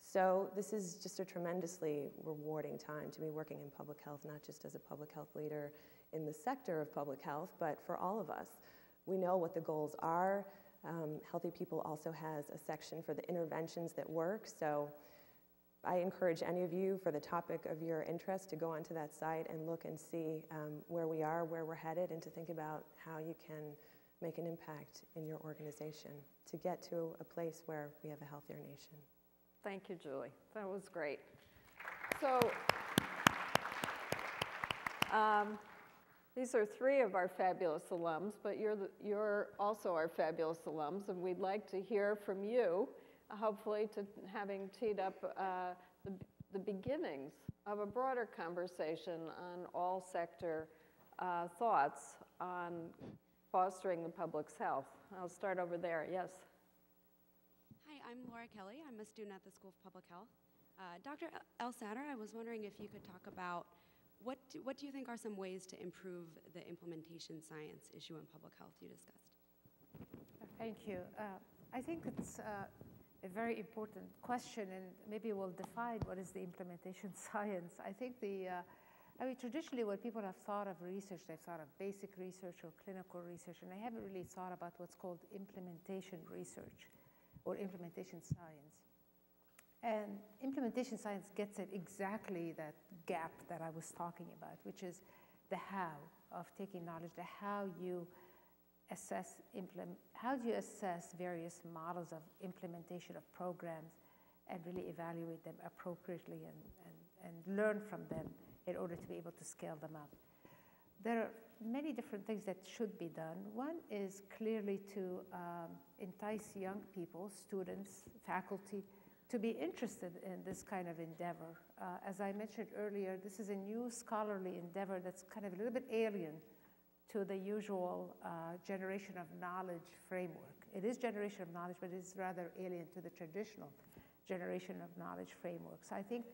So this is just a tremendously rewarding time to be working in public health, not just as a public health leader in the sector of public health, but for all of us. We know what the goals are. Um, Healthy People also has a section for the interventions that work. So I encourage any of you, for the topic of your interest, to go onto that site and look and see um, where we are, where we're headed, and to think about how you can make an impact in your organization to get to a place where we have a healthier nation. Thank you, Julie. That was great. So, um, these are three of our fabulous alums, but you're, the, you're also our fabulous alums, and we'd like to hear from you, hopefully to having teed up uh, the, the beginnings of a broader conversation on all sector uh, thoughts on fostering the public's health. I'll start over there, yes. Hi, I'm Laura Kelly. I'm a student at the School of Public Health. Uh, Dr. El-Sadr, I was wondering if you could talk about what do, what do you think are some ways to improve the implementation science issue in public health you discussed? Thank you. Uh, I think it's uh, a very important question, and maybe we'll define what is the implementation science. I think the, uh, I mean, traditionally, when people have thought of research, they've thought of basic research or clinical research, and they haven't really thought about what's called implementation research or implementation science. And implementation science gets at exactly that gap that I was talking about, which is the how of taking knowledge, the how you assess, how do you assess various models of implementation of programs and really evaluate them appropriately and, and, and learn from them in order to be able to scale them up. There are many different things that should be done. One is clearly to um, entice young people, students, faculty, to be interested in this kind of endeavor. Uh, as I mentioned earlier, this is a new scholarly endeavor that's kind of a little bit alien to the usual uh, generation of knowledge framework. It is generation of knowledge, but it's rather alien to the traditional generation of knowledge framework. So I think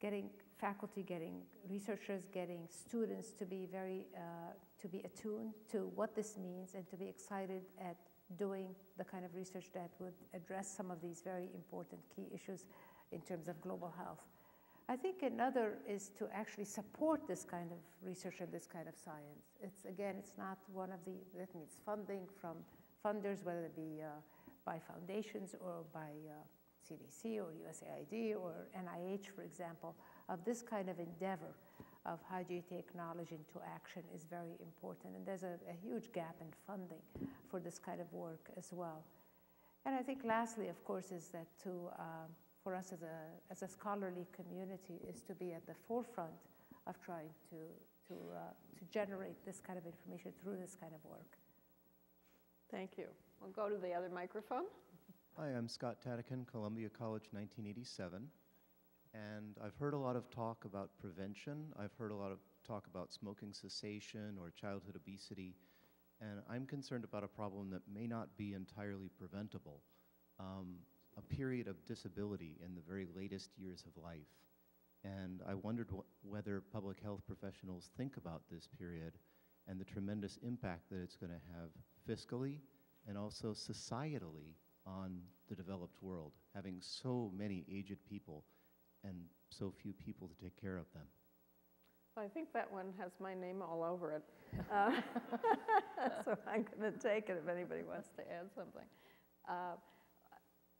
getting faculty, getting researchers, getting students to be very, uh, to be attuned to what this means and to be excited at doing the kind of research that would address some of these very important key issues in terms of global health. I think another is to actually support this kind of research and this kind of science. It's again, it's not one of the, that needs funding from funders, whether it be uh, by foundations or by uh, CDC or USAID or NIH, for example, of this kind of endeavor of how do you take knowledge into action is very important. And there's a, a huge gap in funding for this kind of work as well. And I think lastly, of course, is that to, uh, for us as a, as a scholarly community is to be at the forefront of trying to, to, uh, to generate this kind of information through this kind of work. Thank you. We'll go to the other microphone. Hi, I'm Scott Tatikin, Columbia College, 1987. And I've heard a lot of talk about prevention. I've heard a lot of talk about smoking cessation or childhood obesity. And I'm concerned about a problem that may not be entirely preventable um, a period of disability in the very latest years of life. And I wondered wh- whether public health professionals think about this period and the tremendous impact that it's going to have fiscally and also societally on the developed world, having so many aged people and so few people to take care of them. Well, I think that one has my name all over it. Uh, so I'm going to take it if anybody wants to add something. Uh,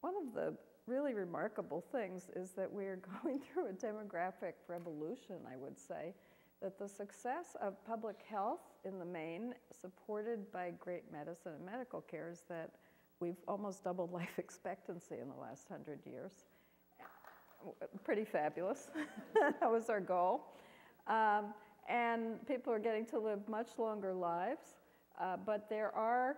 one of the really remarkable things is that we are going through a demographic revolution, I would say, that the success of public health in the main, supported by great medicine and medical care, is that we've almost doubled life expectancy in the last hundred years pretty fabulous. that was our goal. Um, and people are getting to live much longer lives, uh, but there are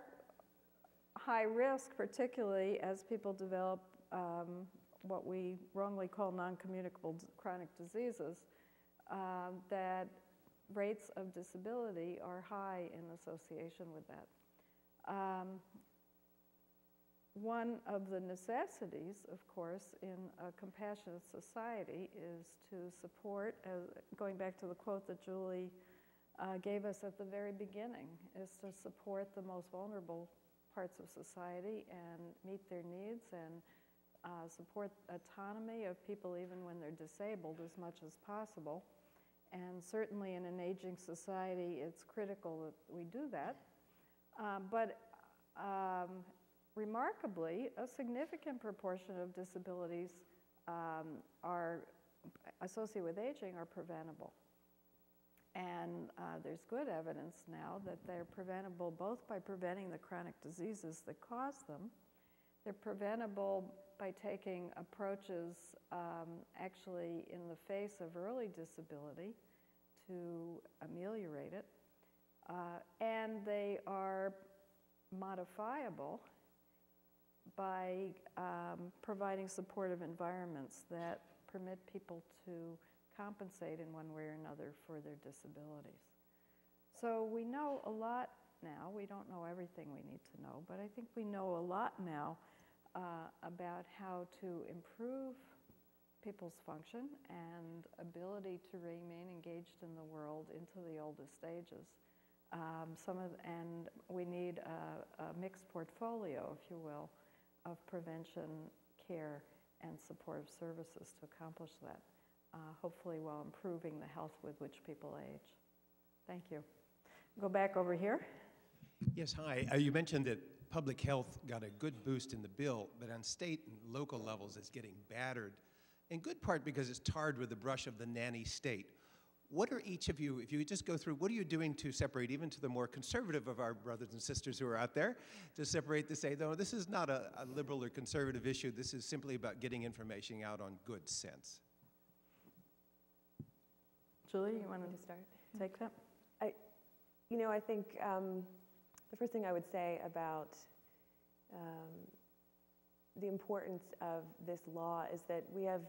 high risk, particularly as people develop um, what we wrongly call non-communicable chronic diseases, uh, that rates of disability are high in association with that. Um, one of the necessities, of course, in a compassionate society is to support, going back to the quote that Julie uh, gave us at the very beginning, is to support the most vulnerable parts of society and meet their needs and uh, support autonomy of people even when they're disabled as much as possible. And certainly in an aging society, it's critical that we do that. Uh, but um, remarkably, a significant proportion of disabilities um, are associated with aging are preventable. And uh, there's good evidence now that they're preventable both by preventing the chronic diseases that cause them, they're preventable by taking approaches um, actually in the face of early disability to ameliorate it, uh, and they are modifiable by um, providing supportive environments that permit people to compensate in one way or another for their disabilities. So we know a lot now. We don't know everything we need to know, but I think we know a lot now uh, about how to improve people's function and ability to remain engaged in the world into the oldest ages. Um, some of, and we need a, a mixed portfolio, if you will, of prevention, care, and supportive services to accomplish that, uh, hopefully while improving the health with which people age. Thank you. Go back over here. Yes, hi. Uh, you mentioned that public health got a good boost in the bill, but on state and local levels it's getting battered, in good part because it's tarred with the brush of the nanny state. What are each of you, if you just go through, what are you doing to separate, even to the more conservative of our brothers and sisters who are out there, to separate to say, no, this is not a, a liberal or conservative issue, this is simply about getting information out on good sense? Julie, you want to start? take that? I, you know, I think um, the first thing I would say about um, the importance of this law is that we have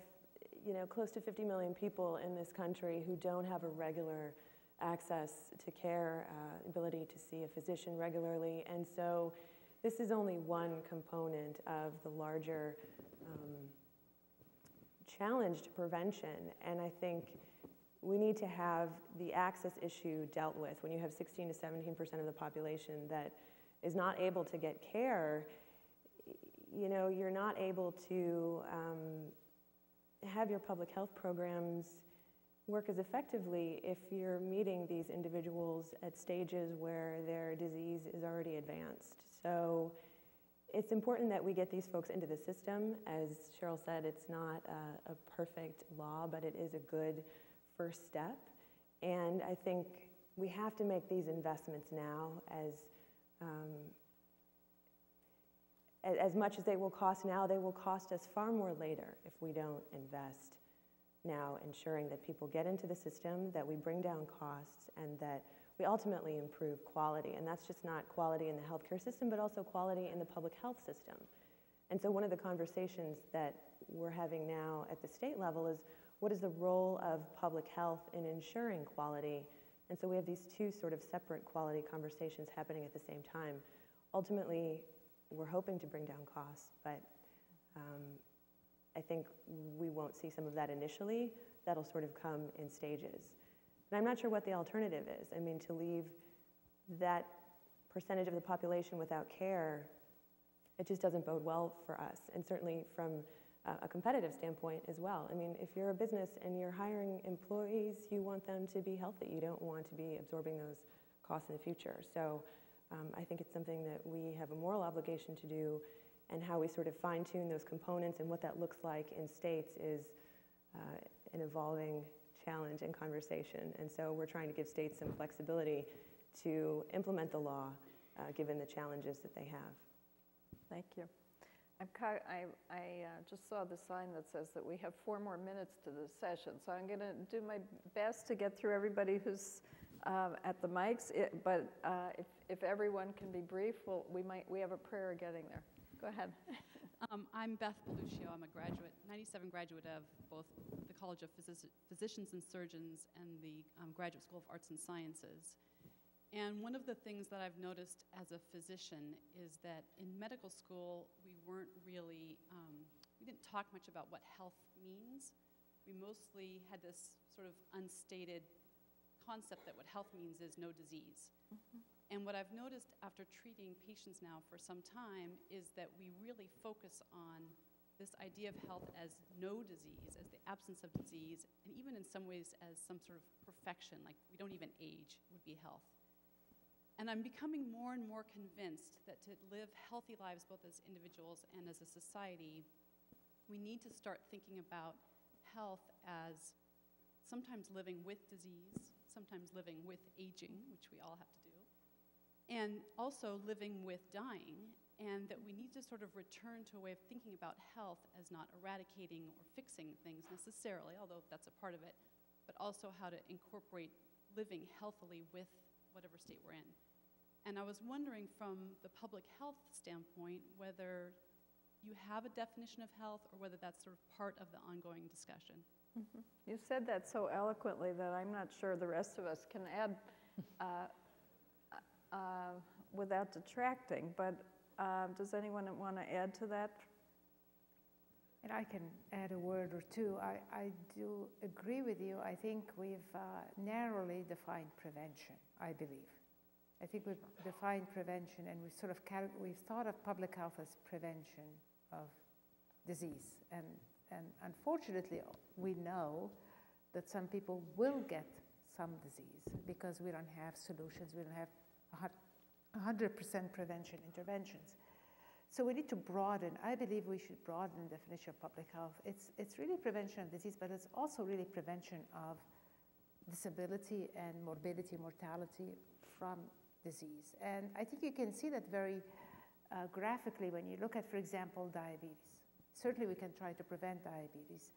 you know, close to 50 million people in this country who don't have a regular access to care, uh, ability to see a physician regularly. And so this is only one component of the larger um, challenge to prevention. And I think we need to have the access issue dealt with. When you have 16 to 17% of the population that is not able to get care, you know, you're not able to um, have your public health programs work as effectively if you're meeting these individuals at stages where their disease is already advanced. So it's important that we get these folks into the system. As Cheryl said, it's not a, a perfect law, but it is a good first step. And I think we have to make these investments now as um, as much as they will cost now, they will cost us far more later if we don't invest now, ensuring that people get into the system, that we bring down costs, and that we ultimately improve quality. And that's just not quality in the healthcare system, but also quality in the public health system. And so, one of the conversations that we're having now at the state level is what is the role of public health in ensuring quality? And so, we have these two sort of separate quality conversations happening at the same time. Ultimately, we're hoping to bring down costs, but um, I think we won't see some of that initially. That'll sort of come in stages. And I'm not sure what the alternative is. I mean, to leave that percentage of the population without care, it just doesn't bode well for us, and certainly from a competitive standpoint as well. I mean, if you're a business and you're hiring employees, you want them to be healthy. You don't want to be absorbing those costs in the future. So um, I think it's something that we have a moral obligation to do, and how we sort of fine tune those components and what that looks like in states is uh, an evolving challenge and conversation. And so we're trying to give states some flexibility to implement the law uh, given the challenges that they have. Thank you. I, I uh, just saw the sign that says that we have four more minutes to the session, so I'm going to do my best to get through everybody who's um, at the mics, it, but uh, if, if everyone can be brief, we'll, we might, we have a prayer getting there. Go ahead. Um, I'm Beth Beluccio. I'm a graduate, 97 graduate of both the College of Physi Physicians and Surgeons and the um, Graduate School of Arts and Sciences. And one of the things that I've noticed as a physician is that in medical school, we weren't really, um, we didn't talk much about what health means. We mostly had this sort of unstated concept that what health means is no disease. And what I've noticed after treating patients now for some time is that we really focus on this idea of health as no disease, as the absence of disease, and even in some ways as some sort of perfection, like we don't even age would be health. And I'm becoming more and more convinced that to live healthy lives, both as individuals and as a society, we need to start thinking about health as sometimes living with disease, sometimes living with aging, which we all have to do, and also living with dying, and that we need to sort of return to a way of thinking about health as not eradicating or fixing things necessarily, although that's a part of it, but also how to incorporate living healthily with whatever state we're in. And I was wondering from the public health standpoint whether you have a definition of health or whether that's sort of part of the ongoing discussion. You said that so eloquently that I'm not sure the rest of us can add uh, uh, without detracting, but uh, does anyone want to add to that? And I can add a word or two. I, I do agree with you. I think we've uh, narrowly defined prevention, I believe. I think we've defined prevention and we've sort of we've thought of public health as prevention of disease. And, and unfortunately, we know that some people will get some disease because we don't have solutions, we don't have a 100% prevention interventions. So we need to broaden, I believe we should broaden the definition of public health. It's, it's really prevention of disease, but it's also really prevention of disability and morbidity, mortality from disease. And I think you can see that very uh, graphically when you look at, for example, diabetes. Certainly we can try to prevent diabetes,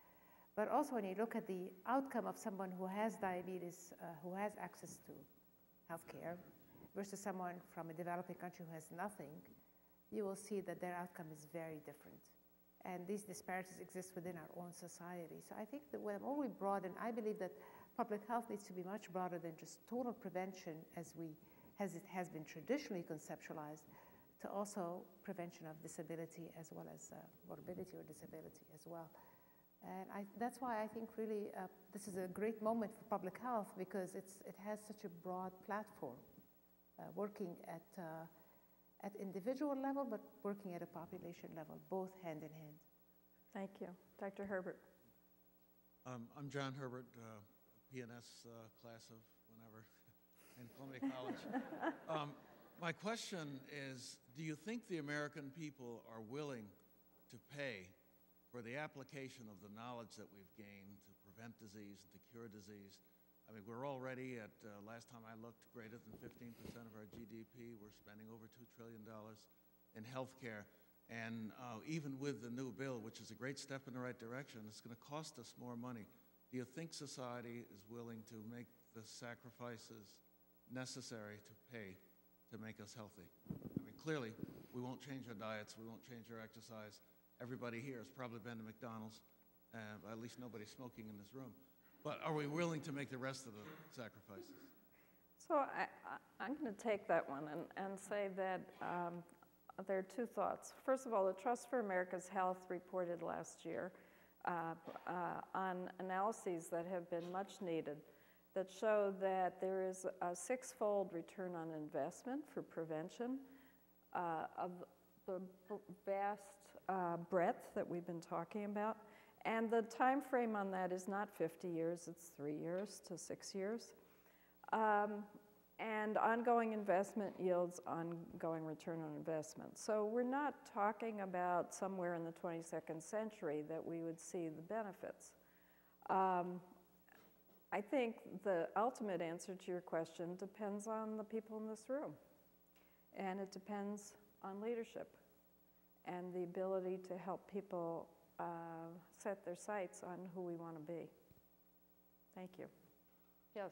but also when you look at the outcome of someone who has diabetes, uh, who has access to healthcare, versus someone from a developing country who has nothing, you will see that their outcome is very different. And these disparities exist within our own society. So I think that when we broaden, I believe that public health needs to be much broader than just total prevention as we as it has been traditionally conceptualized, to also prevention of disability as well as uh, morbidity or disability as well. And I, that's why I think really uh, this is a great moment for public health because it's, it has such a broad platform, uh, working at, uh, at individual level, but working at a population level, both hand in hand. Thank you. Dr. Herbert. Um, I'm John Herbert, uh, P&S uh, class of whenever in Columbia College. Um, my question is Do you think the American people are willing to pay for the application of the knowledge that we've gained to prevent disease and to cure disease? I mean, we're already at, uh, last time I looked, greater than 15% of our GDP. We're spending over $2 trillion in healthcare. And uh, even with the new bill, which is a great step in the right direction, it's going to cost us more money. Do you think society is willing to make the sacrifices necessary to pay to make us healthy? I mean, clearly, we won't change our diets, we won't change our exercise. Everybody here has probably been to McDonald's, uh, at least nobody's smoking in this room. But are we willing to make the rest of the sacrifices? So I, am going to take that one and, and say that um, there are two thoughts. First of all, the Trust for America's Health reported last year uh, uh, on analyses that have been much needed that show that there is a six-fold return on investment for prevention uh, of the vast uh, breadth that we've been talking about. And the time frame on that is not 50 years, it's three years to six years. Um, and ongoing investment yields ongoing return on investment. So we're not talking about somewhere in the 22nd century that we would see the benefits. Um, I think the ultimate answer to your question depends on the people in this room. And it depends on leadership and the ability to help people uh, set their sights on who we want to be. Thank you. Yes.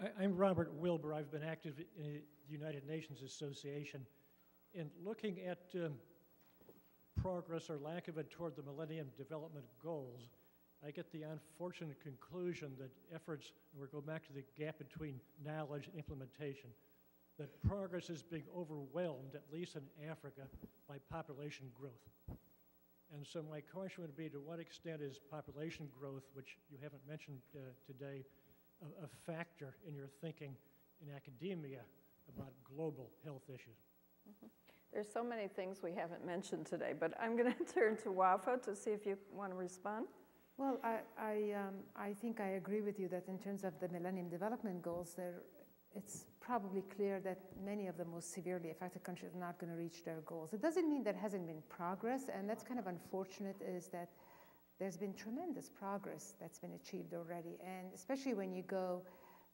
I, am Robert Wilbur. I've been active in the United Nations Association. In looking at um, progress or lack of it toward the Millennium Development Goals, I get the unfortunate conclusion that efforts, and we're going back to the gap between knowledge and implementation, that progress is being overwhelmed, at least in Africa, by population growth. And so my question would be, to what extent is population growth, which you haven't mentioned uh, today, a, a factor in your thinking in academia about global health issues? There's so many things we haven't mentioned today, but I'm going to turn to Wafaa to see if you want to respond. Well, I, I, um, I think I agree with you that in terms of the Millennium Development Goals, there, it's probably clear that many of the most severely affected countries are not going to reach their goals. It doesn't mean there hasn't been progress, and that's kind of unfortunate is that there's been tremendous progress that's been achieved already, and especially when you go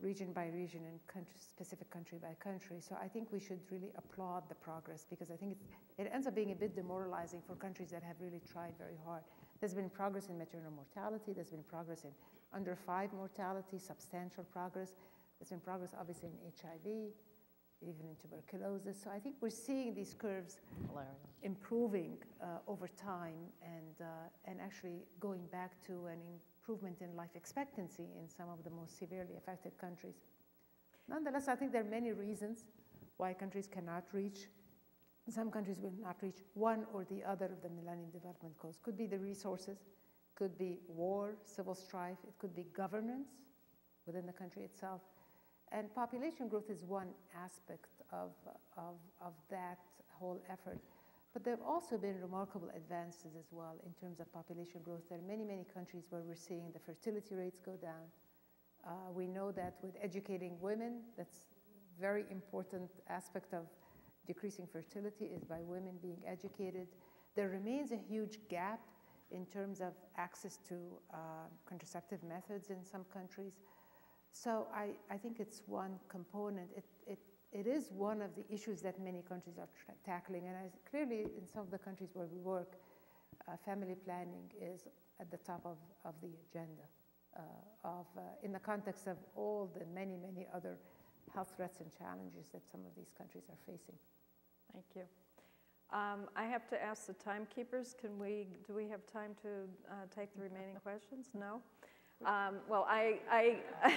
region by region and country, specific country by country. So I think we should really applaud the progress because I think it ends up being a bit demoralizing for countries that have really tried very hard. There's been progress in maternal mortality, there's been progress in under five mortality, substantial progress. There's been progress obviously in HIV, even in tuberculosis. So I think we're seeing these curves Malaria. improving uh, over time and, uh, and actually going back to an improvement in life expectancy in some of the most severely affected countries. Nonetheless, I think there are many reasons why countries cannot reach, some countries will not reach one or the other of the Millennium Development Goals. Could be the resources, could be war, civil strife, it could be governance within the country itself. And population growth is one aspect of, of, of that whole effort. But there have also been remarkable advances as well in terms of population growth. There are many, many countries where we're seeing the fertility rates go down. Uh, we know that with educating women, that's a very important aspect of decreasing fertility is by women being educated. There remains a huge gap in terms of access to uh, contraceptive methods in some countries. So I, I think it's one component. It, it it is one of the issues that many countries are tackling. And as clearly, in some of the countries where we work, uh, family planning is at the top of, of the agenda, uh, of, uh, in the context of all the many, many other health threats and challenges that some of these countries are facing. Thank you. Um, I have to ask the timekeepers, can we, do we have time to uh, take the remaining questions? No? Um, well, I, I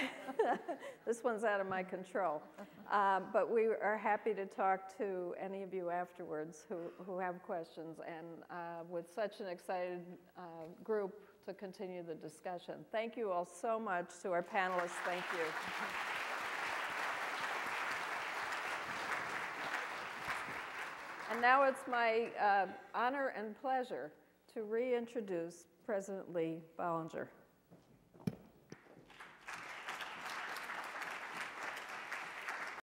this one's out of my control. Um, but we are happy to talk to any of you afterwards who, who have questions and uh, with such an excited uh, group to continue the discussion. Thank you all so much to our panelists. Thank you. And now it's my uh, honor and pleasure to reintroduce President Lee Bollinger.